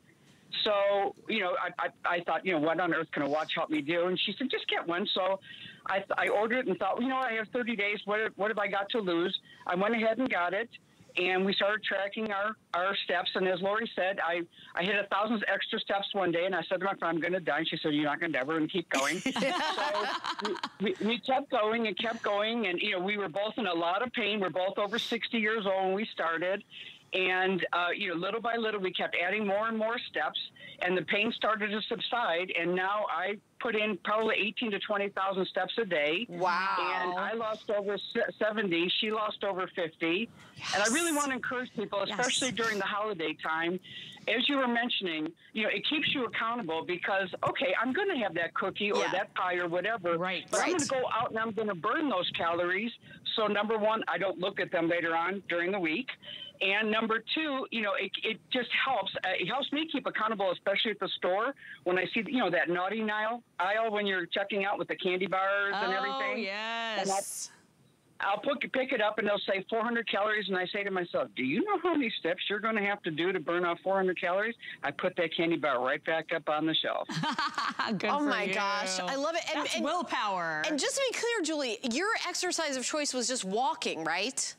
So, you know, I, I, I thought, you know, what on earth can a watch help me do? And she said, just get one. So I, I ordered it and thought, you know, I have 30 days. What, what have I got to lose? I went ahead and got it. And we started tracking our, our steps. And as Lori said, I, I hit a thousand extra steps one day. And I said to my friend, I'm going to die. And she said, you're not going to ever and keep going. so we, we, we kept going and kept going. And, you know, we were both in a lot of pain. We're both over 60 years old when we started. And, uh, you know, little by little, we kept adding more and more steps, and the pain started to subside. And now I put in probably 18 to 20,000 steps a day. Wow. And I lost over 70. She lost over 50. And I really want to encourage people, especially during the holiday time. As you were mentioning, you know, it keeps you accountable because, okay, I'm going to have that cookie or Yeah. that pie or whatever. Right. But I'm going to go out and I'm going to burn those calories. So, number one, I don't look at them later on during the week. And number two, you know, it, it just helps. Uh, it helps me keep accountable, especially at the store when I see, you know, that naughty aisle, aisle when you're checking out with the candy bars and everything. Oh, yes. I'll put, pick it up and they'll say 400 calories, and I say to myself, "Do you know how many steps you're going to have to do to burn off 400 calories?" I put that candy bar right back up on the shelf. Good Oh for my you. gosh, I love it. And- That's and- willpower. And just to be clear, Julie, your exercise of choice was just walking, right?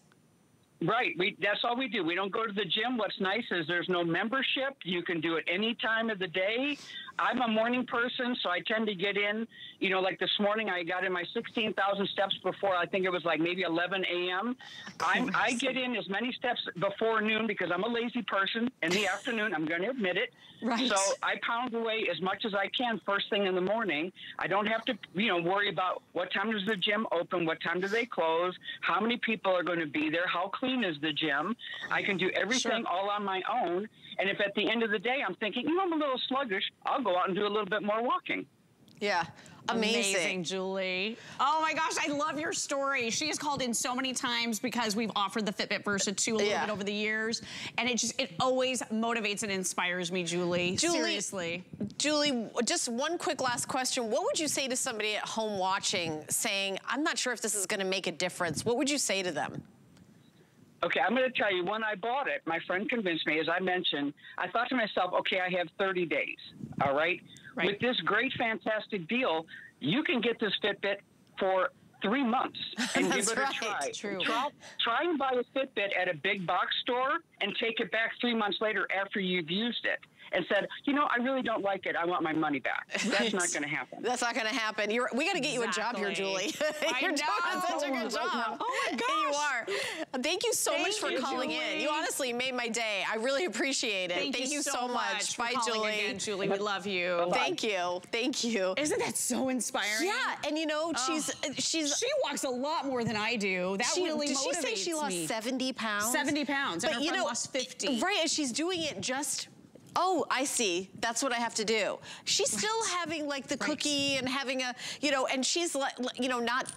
Right. We that's all we do. We don't go to the gym. What's nice is there's no membership. You can do it any time of the day. I'm a morning person, so I tend to get in. You know, like this morning, I got in my 16,000 steps before. I think it was like maybe 11 a.m. I'm, I get in as many steps before noon because I'm a lazy person. In the afternoon, I'm going to admit it. Right. So I pound away as much as I can first thing in the morning. I don't have to, you know, worry about what time does the gym open, what time do they close, how many people are going to be there, how clean is the gym. I can do everything all on my own. And if at the end of the day I'm thinking, you know, I'm a little sluggish, I'll go out and do a little bit more walking. Yeah. Amazing. Amazing, Julie. Oh my gosh, I love your story. She has called in so many times because we've offered the Fitbit Versa 2 a little Yeah. bit over the years. And it just, it always motivates and inspires me, Julie. Julie- Seriously. Julie, just one quick last question. What would you say to somebody at home watching saying, I'm not sure if this is going to make a difference? What would you say to them? Okay, I'm going to tell you, when I bought it, my friend convinced me, as I mentioned, I thought to myself, okay, I have 30 days. All right? Right. With this great, fantastic deal, you can get this Fitbit for three months and give it right. a try. True. Try, try and buy a Fitbit at a big box store and take it back three months later after you've used it and said, you know, I really don't like it. I want my money back. That's not going to happen. That's not going to happen. You're, we got to get you a job here, Julie. You're doing such a oh, know. good job. Oh my You are. Thank you so Thank much for you, calling in. You honestly made my day. I really appreciate it. Thank, you, so much. for Bye, Julie. Again, Julie, we love you. Thank you. Thank you. Isn't that so inspiring? Yeah, and you know, she's she's She walks a lot more than I do. That she, really did she motivates say she lost me. 70 pounds? 70 pounds, and her friend lost 50. Right, and she's doing it just. Oh, I see. That's what I have to do. She's still having like the Right. cookie and having a, you know, and she's like, you know, not.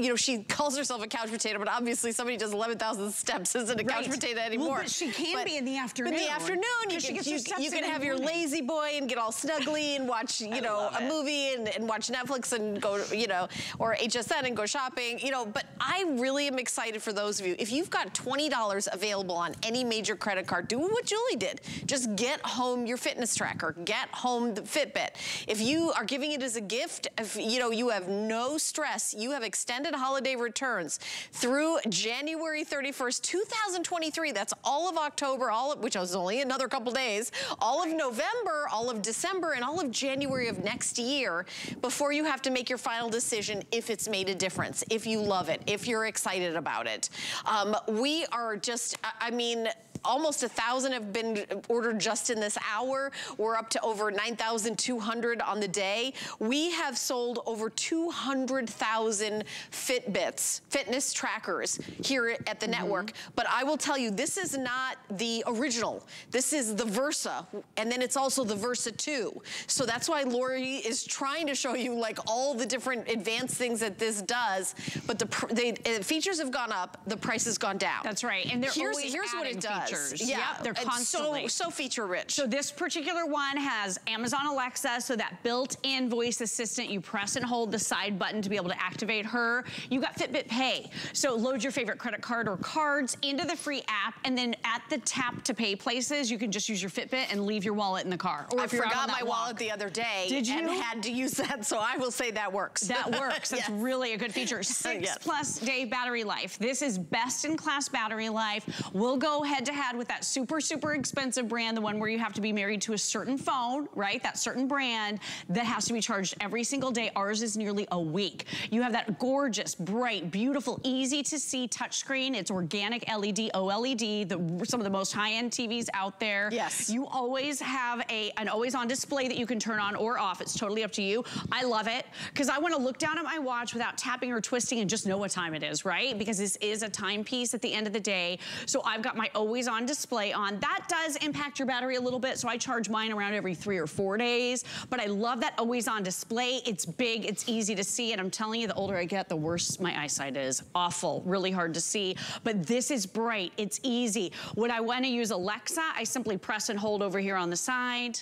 You know, she calls herself a couch potato, but obviously somebody does 11,000 steps isn't a couch Right. potato Well, anymore. but she can But- be in the but In the afternoon, you can, you, you can have your lazy boy and get all snuggly and watch, you know, a it. movie and, and watch Netflix and go, you know, or HSN and go shopping, you know, but I really am excited for those of you. If you've got $20 available on any major credit card, do what Julie did. Just get home your fitness tracker, get home the Fitbit. If you are giving it as a gift, if you know, you have no stress, you have extended holiday returns through January 31st, 2023. That's all of October, all of, which is only another couple days, all of November, all of December, and all of January of next year before you have to make your final decision if it's made a difference, if you love it, if you're excited about it. Um, we are just, I mean, almost a thousand have been ordered just in this hour. We're up to over 9,200 on the day. We have sold over 200,000 Fitbits, fitness trackers here at the network. But I will tell you, this is not the original. This is the Versa, and then it's also the Versa 2. So that's why Lori is trying to show you like all the different advanced things that this does. But the, pr- they, uh, features have gone up, the price has gone down. That's right, and they're here's, here's what it does. Features. Yeah, Yep, they're constantly. so so feature rich. So this particular one has Amazon Alexa, so that built-in voice assistant, you press and hold the side button to be able to activate her. You got Fitbit Pay, so load your favorite credit card or cards into the free app, and then at the tap to pay places, you can just use your Fitbit and leave your wallet in the car. Or I forgot my walk. wallet the other day Did and you? had to use that, so I will say that works. That works. That's Yes. really a good feature. Six Yes. plus day battery life. This is best in class battery life. We'll go head to head with that super, super expensive brand, the one where you have to be married to a certain phone, right? That certain brand that has to be charged every single day. Ours is nearly a week. You have that gorgeous, bright, beautiful, easy to see touchscreen. It's organic E LED, OLED, the, some of the most high-end TVs out there. Yes. You always have a an always on display that you can turn on or off. It's totally up to you. I love it because I want to look down at my watch without tapping or twisting and just know what time it is, right? Because this is a timepiece at the end of the day. So I've got my always on display on. That does impact your battery a little bit. So I charge mine around every three or four days. But I love that always on display. It's big, it's easy to see. And I'm telling you, the older I get, the worse my eyesight is. Awful, really hard to see. But this is bright, it's easy. When I want to use Alexa, I simply press and hold over here on the side.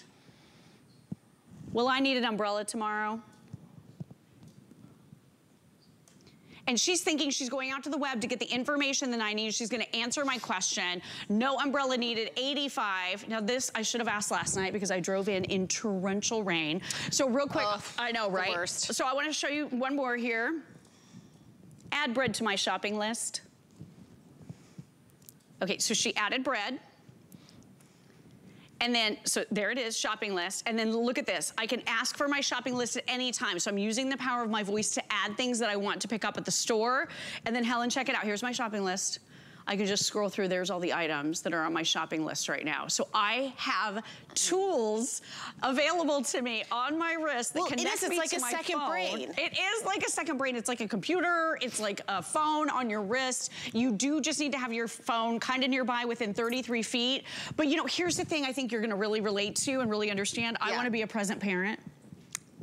Will I need an umbrella tomorrow? And she's thinking she's going out to the web to get the information that I need. She's gonna answer my question. No umbrella needed, 85. Now this, I should have asked last night because I drove in in torrential rain. So real quick, Ugh, I know, right? worst. So I wanna show you one more here. Add bread to my shopping list. Okay, so she added bread. And then, so there it is, shopping list. And then look at this. I can ask for my shopping list at any time. So I'm using the power of my voice to add things that I want to pick up at the store. And then Helen, check it out. Here's my shopping list. I can just scroll through, there's all the items that are on my shopping list right now. So I have tools available to me on my wrist that Well, it connect is, it's me like to a my second phone. brain. It is like a second brain. It's like a computer. It's like a phone on your wrist. You do just need to have your phone kind of nearby within 33 feet. But you know, here's the thing I think you're gonna really relate to and really understand. I wanna be a present parent.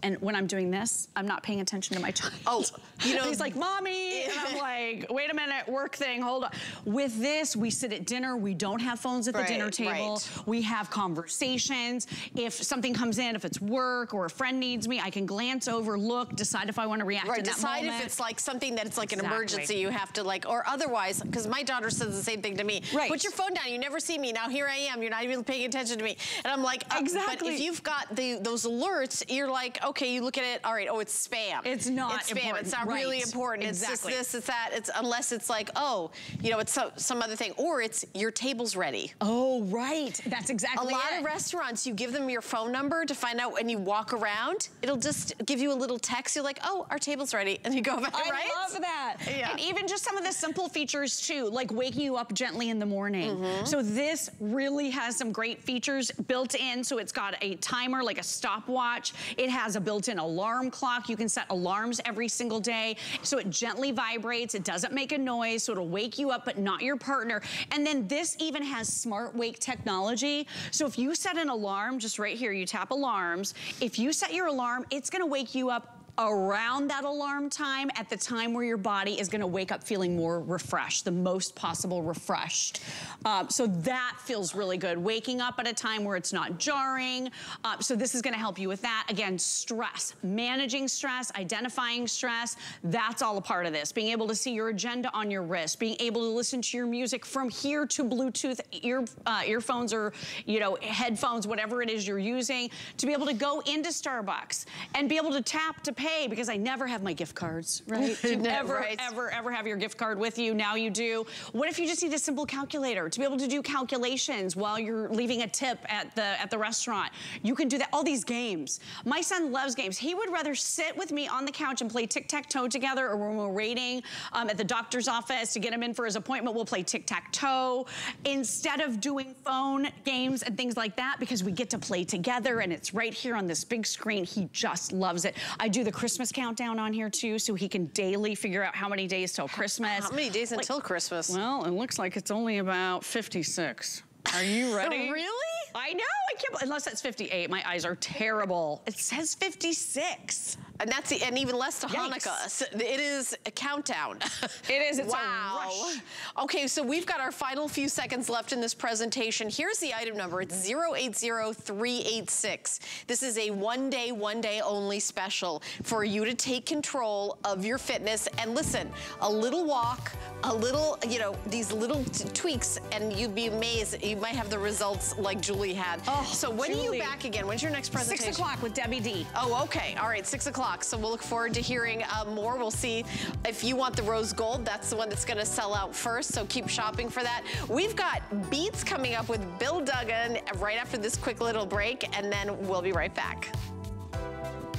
And when I'm doing this, I'm not paying attention to my child. Oh, you know- He's like, mommy. And I'm like, wait a minute, work thing, hold on. With this, we sit at dinner. We don't have phones at the dinner table. right. We have conversations. If something comes in, if it's work or a friend needs me, I can glance over, look, decide if I want to react Right, in that decide moment. if it's like something that it's like an emergency you have to like, or otherwise, because my daughter says the same thing to me. Right. Put your phone down, you never see me. Now here I am, you're not even paying attention to me. And I'm like, uh, But if you've got the those alerts, you're like, okay, you look at it, all right, oh, it's spam. It's not It's spam, important. it's not really Right. important. It's Exactly. just this, it's that, it's unless it's like, oh, you know, it's so, some other thing. Or it's your table's ready. Oh, right. That's exactly. A lot it. of restaurants, you give them your phone number to find out when you walk around. It'll just give you a little text. You're like, oh, our table's ready. And you go back, I right? love that. Yeah. And even just some of the simple features too, like waking you up gently in the morning. Mm-hmm. So this really has some great features built in. So it's got a timer, like a stopwatch. It has a built-in alarm clock. You can set alarms every single day. So it gently vibrates. It doesn't make a noise. So it'll wake you up, but not your partner. And then this even has smart wake technology. So if you set an alarm, just right here, you tap alarms. If you set your alarm, it's gonna wake you up around that alarm time at the time where your body is gonna wake up feeling more refreshed, the most possible refreshed. Um, so that feels really good. Waking up at a time where it's not jarring. Uh, so this is gonna help you with that. Again, stress, managing stress, identifying stress, that's all a part of this. Being able to see your agenda on your wrist, being able to listen to your music from here to Bluetooth ear, uh, earphones or, you know, headphones, whatever it is you're using, to be able to go into Starbucks and be able to tap to pay because I never have my gift cards, right? You No, ever, right. ever, ever have your gift card with you? Now you do. What if you just need a simple calculator to be able to do calculations while you're leaving a tip at the at the restaurant? You can do that. All these games. My son loves games. He would rather sit with me on the couch and play tic-tac-toe together or when we're waiting um, at the doctor's office to get him in for his appointment, we'll play tic-tac-toe instead of doing phone games and things like that because we get to play together and it's right here on this big screen. He just loves it. I do the Christmas countdown on here too so he can daily figure out how many days till Christmas. How many days Like- until Christmas? Well, it looks like it's only about 56. Are you ready? Really? I know, I can't, unless that's 58. My eyes are terrible. It says 56. And that's the, and even less to Yikes. Hanukkah. So it is a countdown. It is, it's a wow. rush. Okay, so we've got our final few seconds left in this presentation. Here's the item number. It's 080386. This is a one day, one day only special for you to take control of your fitness. And listen, a little walk, a little, you know, these little tweaks, and you'd be amazed. You might have the results like Julie had. Oh, so when are you back again? When's your next presentation? Six o'clock with Debbie D. Oh, okay. All right, six o'clock. So we'll look forward to hearing uh, more. We'll see if you want the rose gold. That's the one that's going to sell out first. So keep shopping for that. We've got Beats coming up with Bill Duggan right after this quick little break, and then we'll be right back.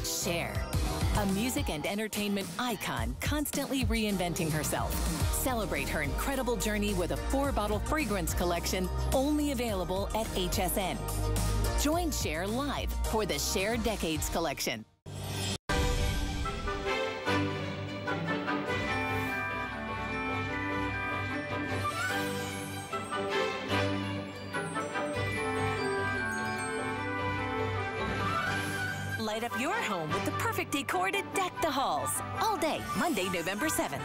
Cher, a music and entertainment icon constantly reinventing herself. Celebrate her incredible journey with a four bottle fragrance collection only available at HSN. Join Cher live for the Cher Decades collection. Up your home with the perfect decor to deck the halls. All day, Monday, November 7th.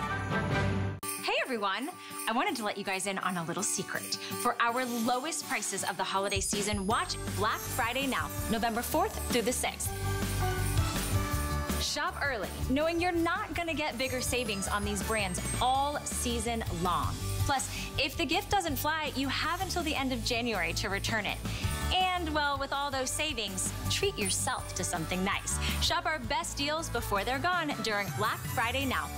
Hey everyone! I wanted to let you guys in on a little secret. For our lowest prices of the holiday season, watch Black Friday now, November 4th through the 6th. Shop early, knowing you're not gonna get bigger savings on these brands all season long. Plus, if the gift doesn't fly, you have until the end of January to return it. And well, with all those savings, treat yourself to something nice. Shop our best deals before they're gone during Black Friday now.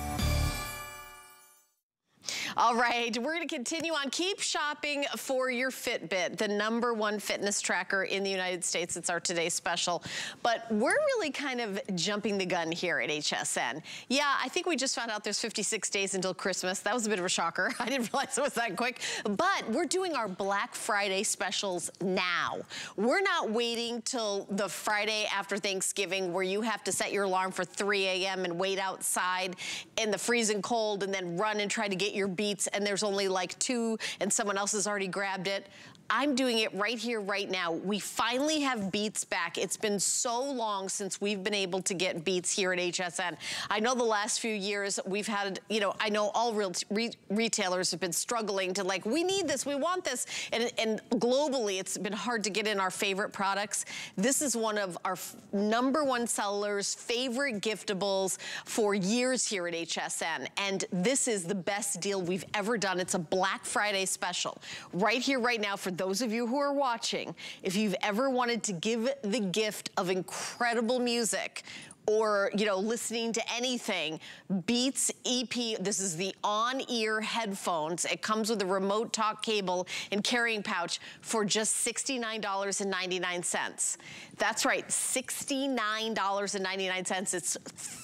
All right, we're going to continue on. Keep shopping for your Fitbit, the number one fitness tracker in the United States. It's our today's special. But we're really kind of jumping the gun here at HSN. Yeah, I think we just found out there's 56 days until Christmas. That was a bit of a shocker. I didn't realize it was that quick. But we're doing our Black Friday specials now. We're not waiting till the Friday after Thanksgiving where you have to set your alarm for 3 a.m. and wait outside in the freezing cold and then run and try to get your beats and there's only like two and someone else has already grabbed it. I'm doing it right here, right now. We finally have Beats back. It's been so long since we've been able to get Beats here at HSN. I know the last few years we've had, you know, I know all re retailers have been struggling to like, we need this, we want this. And, and globally, it's been hard to get in our favorite products. This is one of our number one sellers, favorite giftables for years here at HSN. And this is the best deal we've ever done. It's a Black Friday special. Right here, right now, for those of you who are watching, if you've ever wanted to give the gift of incredible music, or, you know, listening to anything, Beats EP, this is the on-ear headphones. It comes with a remote talk cable and carrying pouch for just $69.99. That's right, $69.99. It's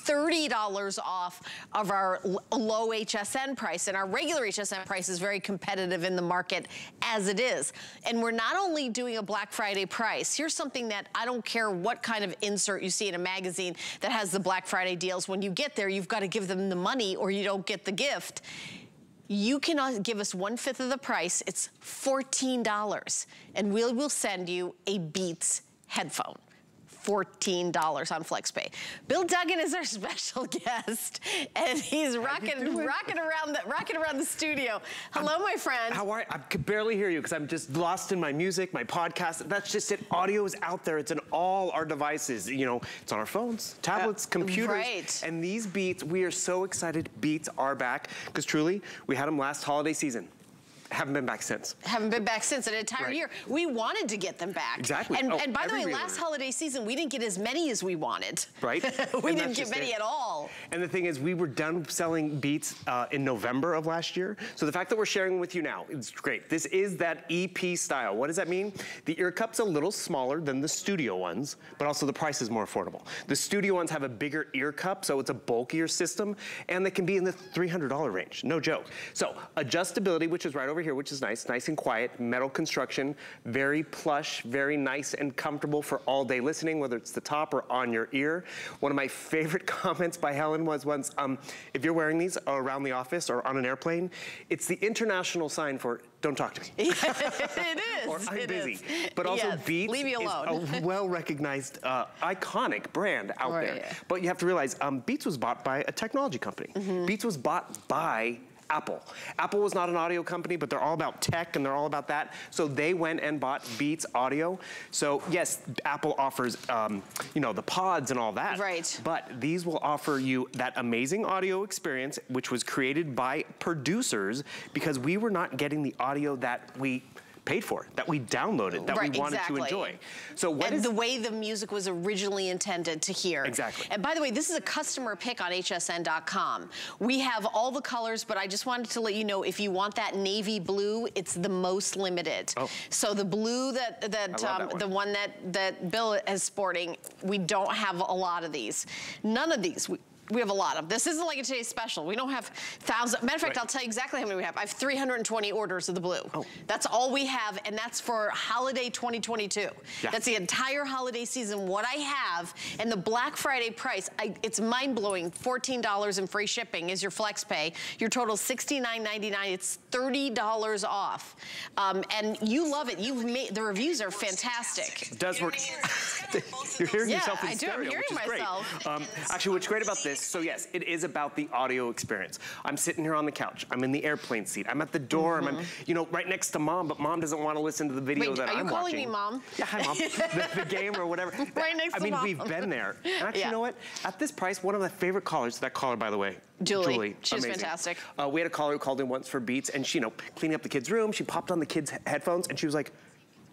$30 off of our low HSN price, and our regular HSN price is very competitive in the market as it is. And we're not only doing a Black Friday price, here's something that I don't care what kind of insert you see in a magazine that has the Black Friday deals. When you get there, you've got to give them the money or you don't get the gift you can give us one fifth of the price. It's $14 and we will send you a Beats headphone. $14 on FlexPay. Bill Duggan is our special guest, and he's rocking, rocking around the rocking around the studio. Hello, I'm, my friend. How are you? I could barely hear you because I'm just lost in my music, my podcast. That's just it. Audio is out there. It's in all our devices. You know, it's on our phones, tablets, uh, computers. Right. And these beats, we are so excited. Beats are back because truly, we had them last holiday season. Haven't been back since. Haven't been back since an entire right. year. We wanted to get them back. Exactly. And, oh, and by the way, last holiday season, we didn't get as many as we wanted. Right. we and didn't get many it. at all. And the thing is, we were done selling Beats uh, in November of last year. So the fact that we're sharing with you now is great. This is that EP style. What does that mean? The ear cup's a little smaller than the studio ones, but also the price is more affordable. The studio ones have a bigger ear cup, so it's a bulkier system, and they can be in the $300 range. No joke. So adjustability, which is right over here, which is nice. Nice nice and quiet, metal construction, very plush, very nice and comfortable for all day listening, whether it's the top or on your ear. One of my favorite comments by Helen was once, um, if you're wearing these around the office or on an airplane, it's the international sign for don't talk to me. it is. or I'm it busy. Is. But also yes. Beats Leave me alone. is a well-recognized, uh, iconic brand out right, there. But you have to realize um, Beats was bought by a technology company. Mm -hmm. Beats was bought by Apple. Apple was not an audio company, but they're all about tech and they're all about that. So they went and bought Beats Audio. So yes, Apple offers, um, you know, the pods and all that. Right. But these will offer you that amazing audio experience, which was created by producers because we were not getting the audio that we paid for, that we downloaded, that right, we wanted exactly. to enjoy. So what and is the way the music was originally intended to hear. Exactly. And by the way, this is a customer pick on hsn.com. We have all the colors, but I just wanted to let you know if you want that navy blue, it's the most limited. Oh. So the blue that that, um, that one. the one that that Bill is sporting, we don't have a lot of these. None of these. We, we have a lot of. This isn't like a today's special. We don't have thousands. Matter of fact, right. I'll tell you exactly how many we have. I have 320 orders of the blue. Oh. That's all we have, and that's for holiday 2022. Yeah. That's the entire holiday season. What I have, and the Black Friday price, I, it's mind-blowing. $14 in free shipping is your flex pay. Your total $69.99. It's $30 off. Um, and you love it. You've made, the reviews are fantastic. It does work. You're hearing yeah, yourself in I do. stereo, I'm hearing myself. great. Um, actually, what's great about this, so yes, it is about the audio experience. I'm sitting here on the couch. I'm in the airplane seat. I'm at the door. Mm -hmm. I'm, Mm-hmm. you know, right next to mom, but mom doesn't want to listen to the video Wait, that I'm watching. are you calling me mom? Yeah, hi mom. the, the, game or whatever. right next I to mean, mom. I mean we've been there. And actually, yeah. you know what? At this price, one of my favorite callers, that caller, by the way, Julie. Julie. She's amazing. fantastic. Uh, we had a caller who called in once for Beats, and she, you know, cleaning up the kids' room. She popped on the kids' headphones, and she was like,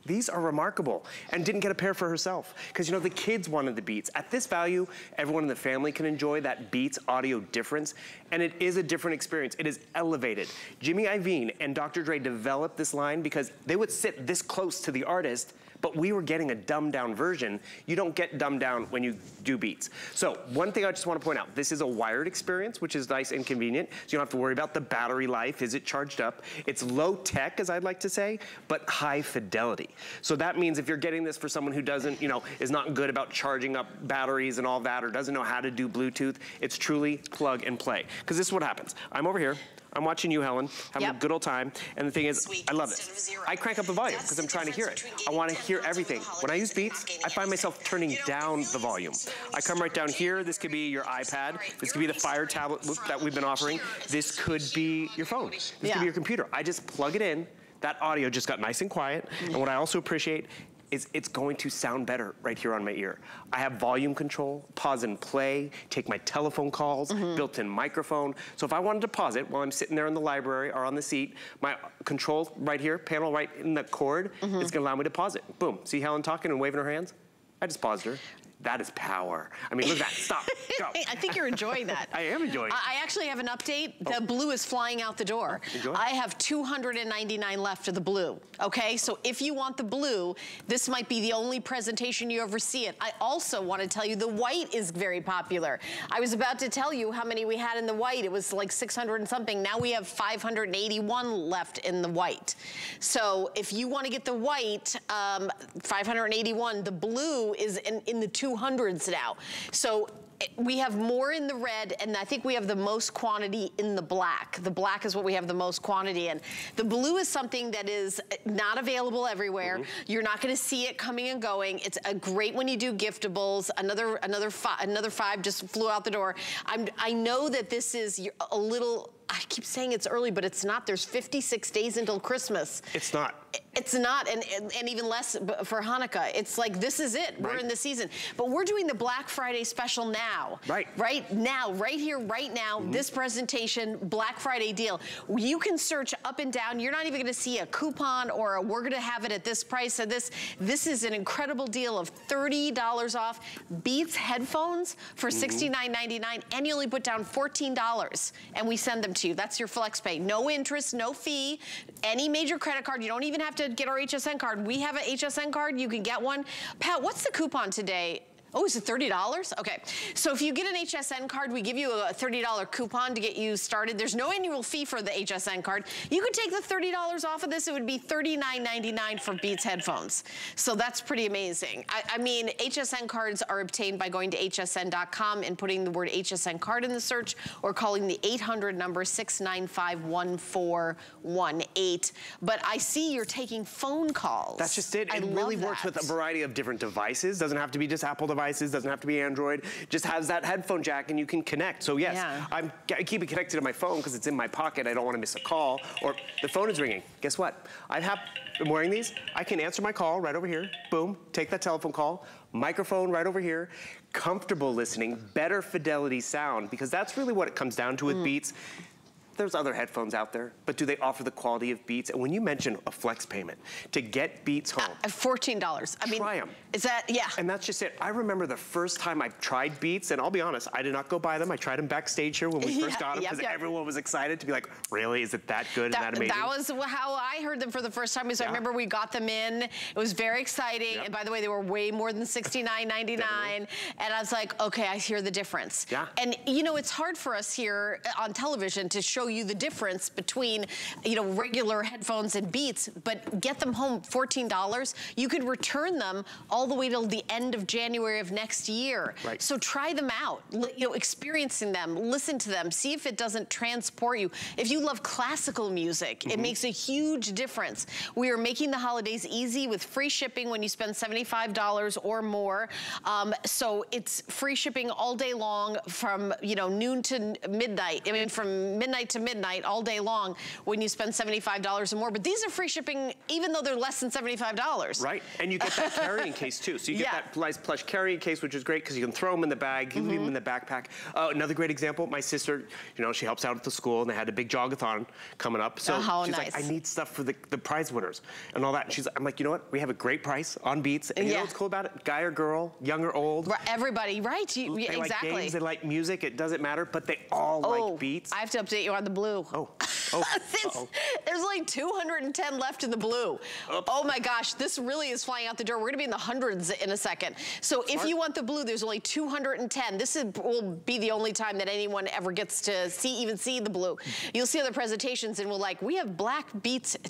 these are remarkable and didn't get a pair for herself because you know the kids wanted the Beats. At this value, everyone in the family can enjoy that Beats audio difference and it is a different experience. It is elevated. Jimmy Iovine and Dr. Dre developed this line because they would sit this close to the artist but we were getting a dumbed down version. You don't get dumbed down when you do beats. So one thing I just want to point out, this is a wired experience, which is nice and convenient. So you don't have to worry about the battery life. Is it charged up? It's low tech, as I'd like to say, but high fidelity. So that means if you're getting this for someone who doesn't, you know, is not good about charging up batteries and all that, or doesn't know how to do Bluetooth, it's truly plug and play. Because this is what happens. I'm over here. I'm watching you, Helen, having Yep. a good old time. And the thing is, I love it. I crank up the volume because I'm trying to hear it. I want to hear everything. When I use Beats, I find myself turning down the volume. is. So when I come right down here. This could be your iPad. This could be the Fire tablet that we've been offering. This could be your phone. This could be your computer. I just plug it in. That audio just got nice and quiet. And what I also appreciate is it's going to sound better right here on my ear. I have volume control, pause and play, take my telephone calls, mm-hmm. built-in microphone. So if I wanted to pause it while I'm sitting there in the library or on the seat, my control right here, panel right in the cord, mm-hmm. is gonna allow me to pause it. Boom, see Helen talking and waving her hands? I just paused her. That is power. I mean, look at that, stop, go. I think you're enjoying that. I am enjoying it. I I actually have an update. The blue is flying out the door. enjoy. I have 299 left of the blue. Okay, so if you want the blue, this might be the only presentation you ever see it. I also want to tell you the white is very popular. I was about to tell you how many we had in the white. It was like 600 and something. Now we have 581 left in the white. So if you want to get the white, um, 581. The blue is in, in the 200s now. So eh, we have more in the red, and I think we have the most quantity in the black. The black is what we have the most quantity in. The blue is something that is eh, not available everywhere. You're not going to see it coming and going. It's a great when you do giftables. Another another fi another five just flew out the door. I'm I know that this is a little. I keep saying it's early, but it's not. There's 56 days until Christmas. It's not. It's not, and, and, and even less for Hanukkah. It's like, this is it. We're Right. in the season. But we're doing the Black Friday special now. Right. Right now, right here, right now, mm-hmm. this presentation, Black Friday deal. You can search up and down. You're not even gonna see a coupon or a, we're gonna have it at this price or this. This is an incredible deal of $30 off. Beats headphones for mm-hmm. $69.99 and you only put down $14 and we send them to you. That's your flex pay. No interest, no fee, any major credit card. You don't even have to get our HSN card. We have an HSN card. You can get one. Pat, what's the coupon today? Oh, is it $30? Okay. So if you get an HSN card, we give you a $30 coupon to get you started. There's no annual fee for the HSN card. You could take the $30 off of this. It would be $39.99 for Beats headphones. So that's pretty amazing. I, I mean, HSN cards are obtained by going to hsn.com and putting the word HSN card in the search or calling the 800 number 695-1418. But I see you're taking phone calls. That's just it. I It love really works with a variety of different devices. Doesn't have to be just Apple devices. Doesn't have to be Android. Just has that headphone jack and you can connect. So yes, Yeah. I'm, I keep it connected to my phone because it's in my pocket. I don't want to miss a call or the phone is ringing. Guess what? I have, I'm wearing these. I can answer my call right over here. Boom, take that telephone call. Microphone right over here. Comfortable listening, better fidelity sound because that's really what it comes down to Mm. with Beats. There's other headphones out there, but do they offer the quality of Beats? And when you mention a flex payment to get Beats home, Uh, $14. I mean, Try 'em. Is that, yeah. and that's just it. I remember the first time I tried Beats, and I'll be honest, I did not go buy them. I tried them backstage here when we first Yeah, got them because yep. everyone was excited to be like, really? Is it that good? Is that amazing? That was how I heard them for the first time. Is I remember we got them in. It was very exciting. Yep. And by the way, they were way more than $69.99. And I was like, okay, I hear the difference. Yeah. And you know, it's hard for us here on television to show you the difference between, you know, regular headphones and Beats, but get them home $14. You could return them all the way till the end of January of next year. Right. So try them out, you know, experiencing them, listen to them, see if it doesn't transport you. If you love classical music, Mm-hmm. it makes a huge difference. We are making the holidays easy with free shipping when you spend $75 or more. Um, so it's free shipping all day long from, you know, noon to midnight. I mean, from midnight to midnight all day long when you spend $75 or more. But these are free shipping even though they're less than $75. Right, and you get that carrying case too. So you get Yeah. that nice plush carrying case, which is great because you can throw them in the bag, you can leave them in the backpack. Uh, another great example, my sister, you know, she helps out at the school and they had a big jogathon coming up. So Oh, how she's nice. like, I need stuff for the, the prize winners and all that. And she's, I'm like, you know what? We have a great price on Beats. And you Yeah. know what's cool about it? Guy or girl, young or old. Right, Everybody, right? You, They exactly. like games, they like music, it doesn't matter, but they all oh, like Beats. I have to update you on the blue. Oh. Oh, uh-oh. there's like 210 left in the blue. Oh my gosh, this really is flying out the door. We're gonna be in the hundreds in a second. So if you want the blue, there's only 210. This is, will be the only time that anyone ever gets to see, even see the blue. You'll see other presentations and we're like, we have black Beats.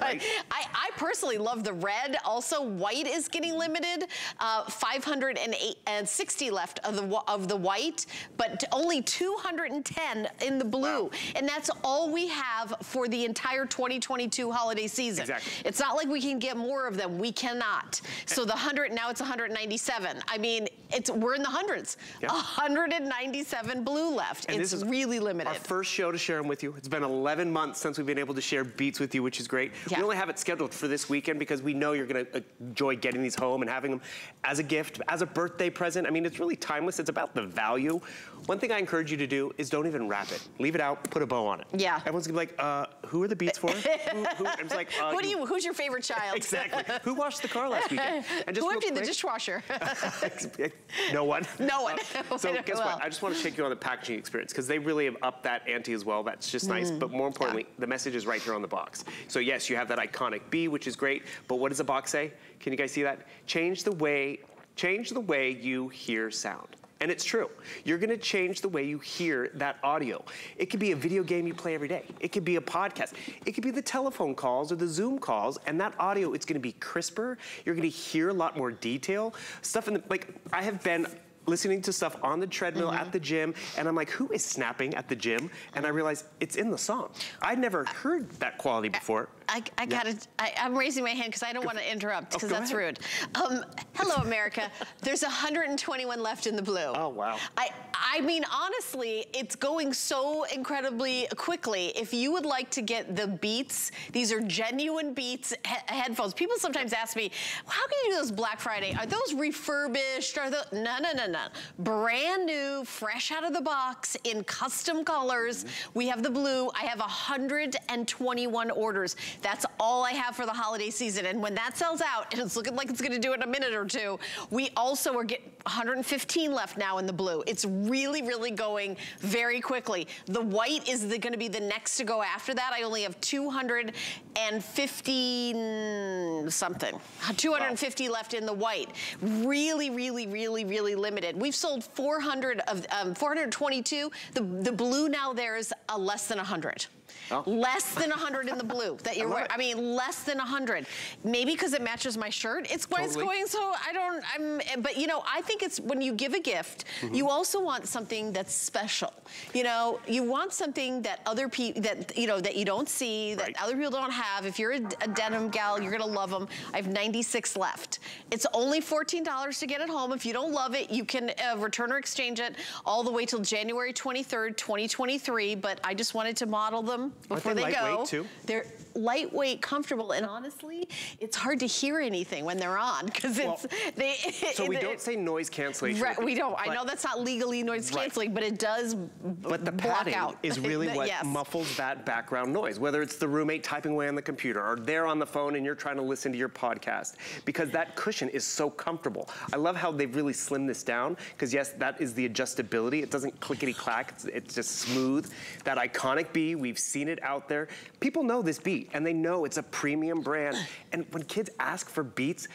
Right. I, I personally love the red. Also, white is getting limited. Uh, 560 left of the of the white, but only 210 in the blue. Wow. And that's all we have for the entire 2022 holiday season. Exactly. It's not like we can get more of them. We cannot. So the 100, now it's 197. I mean, it's we're in the hundreds. Yeah. 197 blue left. And it's this is really limited. Our first show to share them with you. It's been 11 months since we've been able to share beats with you, which is great. Yeah. We only have it scheduled for this weekend because we know you're going to enjoy getting these home and having them as a gift, as a birthday present. I mean, it's really timeless. It's about the value. One thing I encourage you to do is don't even wrap it. Leave it out, put a bow on it. Yeah. Everyone's to be like, uh, who are the beats for? who, who? And It's like, uh, Who do you, who's your favorite child? Exactly. Who washed the car last weekend? And just Who emptied the dishwasher? no one. No one. Uh, so guess Well. what? I just want to shake you on the packaging experience because they really have upped that ante as well. That's just nice. But more importantly, the message is right here on the box. So yes, you have that iconic B, which is great. But what does the box say? Can you guys see that? Change the way, change the way you hear sound. And it's true. You're gonna change the way you hear that audio. It could be a video game you play every day. It could be a podcast. It could be the telephone calls or the Zoom calls, and that audio, it's gonna be crisper. You're gonna hear a lot more detail. Stuff in the, like, I have been listening to stuff on the treadmill at mm-hmm. the gym, and I'm like, who is snapping at the gym? And I realize it's in the song. I'd never heard that quality before. I, I gotta, I, I'm raising my hand because I don't want to interrupt because go that's ahead. rude. Um, hello, America. There's 121 left in the blue. Oh, wow. I, I mean, honestly, it's going so incredibly quickly. If you would like to get the Beats, these are genuine Beats he- headphones. People sometimes ask me, how can you do those Black Friday? Are those refurbished? Are those, no, no, no, no. Brand new, fresh out of the box in custom colors. We have the blue. I have 121 orders. That's all I have for the holiday season. And when that sells out, and it's looking like it's gonna do it in a minute or two, we also are getting 115 left now in the blue. It's really, really going very quickly. The white is the, gonna be the next to go after that. I only have 250 mm, something, 250 left in the white. Really, really, really, really limited. We've sold 400 of, um, 422. The, the blue now there is a less than 100. Oh. Less than 100 in the blue that you're love wearing. it. I mean, less than 100. Maybe because it matches my shirt. It's, it's Totally. going so I don't, I'm, but you know, I think it's when you give a gift, you also want something that's special. You know, you want something that other people, that, you know, that you don't see, that Right. other people don't have. If you're a, a denim gal, you're gonna love them. I have 96 left. It's only $14 to get it home. If you don't love it, you can uh, return or exchange it all the way till January 23rd, 2023. But I just wanted to model them before they, they go. Too? They're lightweight, comfortable, and honestly, it's hard to hear anything when they're on because it's Well, they. So we don't say noise cancellation. Right, we don't. I know that's not legally noise Right. canceling, but it does But the padding out. is really what yes. muffles that background noise, whether it's the roommate typing away on the computer or they're on the phone and you're trying to listen to your podcast, because that cushion is so comfortable. I love how they've really slimmed this down, because yes, that is the adjustability. It doesn't clickety clack, it's, it's just smooth. That iconic B, we've seen it out there. People know this beat and they know it's a premium brand. And when kids ask for beats,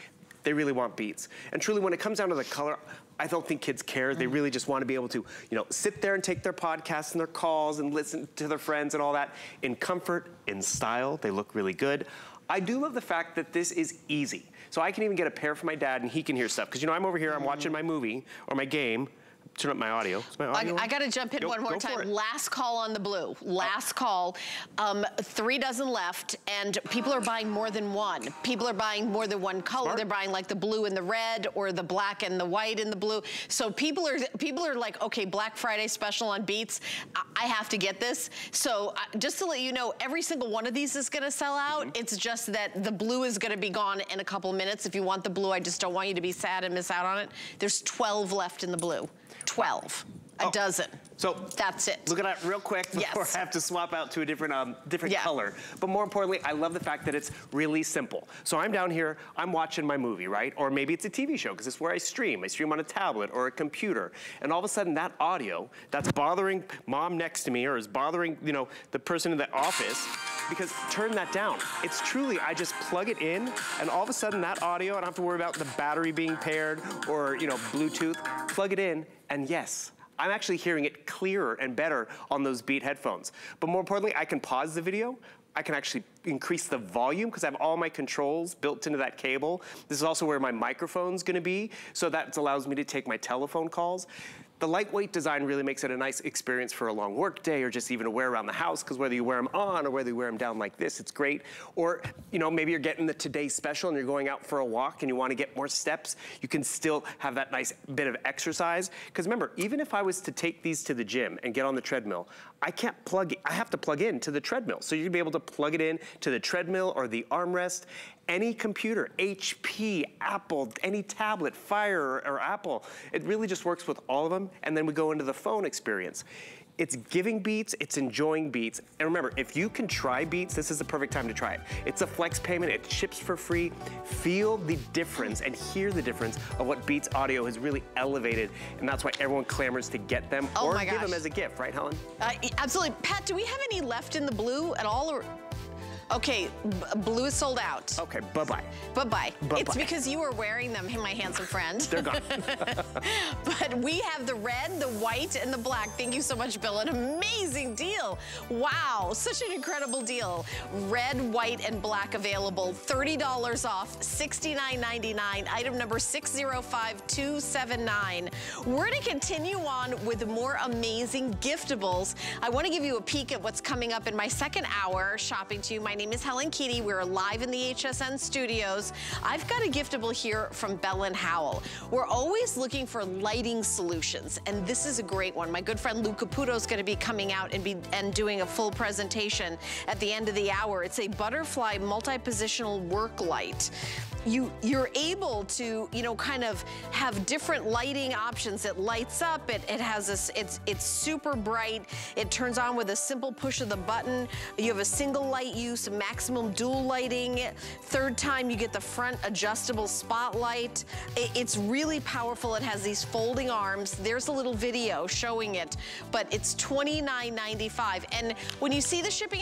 they really want beats. And truly, when it comes down to the color, I don't think kids care. They really just want to be able to, you know, sit there and take their podcasts and their calls and listen to their friends and all that in comfort, in style. They look really good. I do love the fact that this is easy. So I can even get a pair for my dad and he can hear stuff. Because, you know, I'm over here, I'm watching my movie or my game. Turn up my audio. My I, audio I on? got to jump in Go- one more time. Last call on the blue. Last call. Um, three dozen left, and people are buying more than one. People are buying more than one color. Smart. They're buying like the blue and the red, or the black and the white and the blue. So people are people are like, okay, Black Friday special on Beats. I, I have to get this. So uh, just to let you know, every single one of these is going to sell out. Mm-hmm. It's just that the blue is going to be gone in a couple minutes. If you want the blue, I just don't want you to be sad and miss out on it. There's 12 left in the blue. 12. A dozen. So That's it. Look at that real quick before Yes. I have to swap out to a different um, different Yeah. color. But more importantly, I love the fact that it's really simple. So I'm down here, I'm watching my movie, right? Or maybe it's a TV show because it's where I stream. I stream on a tablet or a computer, and all of a sudden that audio that's bothering mom next to me or is bothering you know the person in the office. Because turn that down. It's truly, I just plug it in, and all of a sudden that audio, I don't have to worry about the battery being paired or you know Bluetooth. Plug it in, and yes, I'm actually hearing it clearer and better on those Beat headphones. But more importantly, I can pause the video. I can actually increase the volume because I have all my controls built into that cable. This is also where my microphone's gonna be, so that allows me to take my telephone calls. The lightweight design really makes it a nice experience for a long work day or just even to wear around the house because whether you wear them on or whether you wear them down like this, it's great. Or, you know, maybe you're getting the Today Special and you're going out for a walk and you want to get more steps, you can still have that nice bit of exercise. Because remember, even if I was to take these to the gym and get on the treadmill, I can't plug, I have to plug in to the treadmill. So you'd be able to plug it in to the treadmill or the armrest any computer, HP, Apple, any tablet, Fire or Apple. It really just works with all of them. And then we go into the phone experience. It's giving beats, it's enjoying beats. And remember, if you can try beats, this is the perfect time to try it. It's a flex payment, it ships for free. Feel the difference and hear the difference of what Beats Audio has really elevated. And that's why everyone clamors to get them Oh or give them as a gift, right, Helen? Uh, absolutely. Pat, do we have any left in the blue at all? Or Okay, blue is sold out. Okay, bye-bye. Bye-bye. It's because you were wearing them, my handsome friend. They're gone. but we have the red, the white, and the black. Thank you so much, Bill. An amazing deal. Wow, such an incredible deal. Red, white, and black available. $30 off, $69.99. Item number 605279. We're going to continue on with more amazing giftables. I want to give you a peek at what's coming up in my second hour shopping to you. My name is Helen Keaney. We're live in the HSN studios. I've got a giftable here from Bell and Howell. We're always looking for lighting solutions, and this is a great one. My good friend Lou Caputo is going to be coming out and be and doing a full presentation at the end of the hour. It's a butterfly multi-positional work light you you're able to you know kind of have different lighting options it lights up it, it has this it's it's super bright it turns on with a simple push of the button you have a single light use maximum dual lighting. Third time you get the front adjustable spotlight. It's really powerful. It has these folding arms. There's a little video showing it but it's $29.95 and when you see the shipping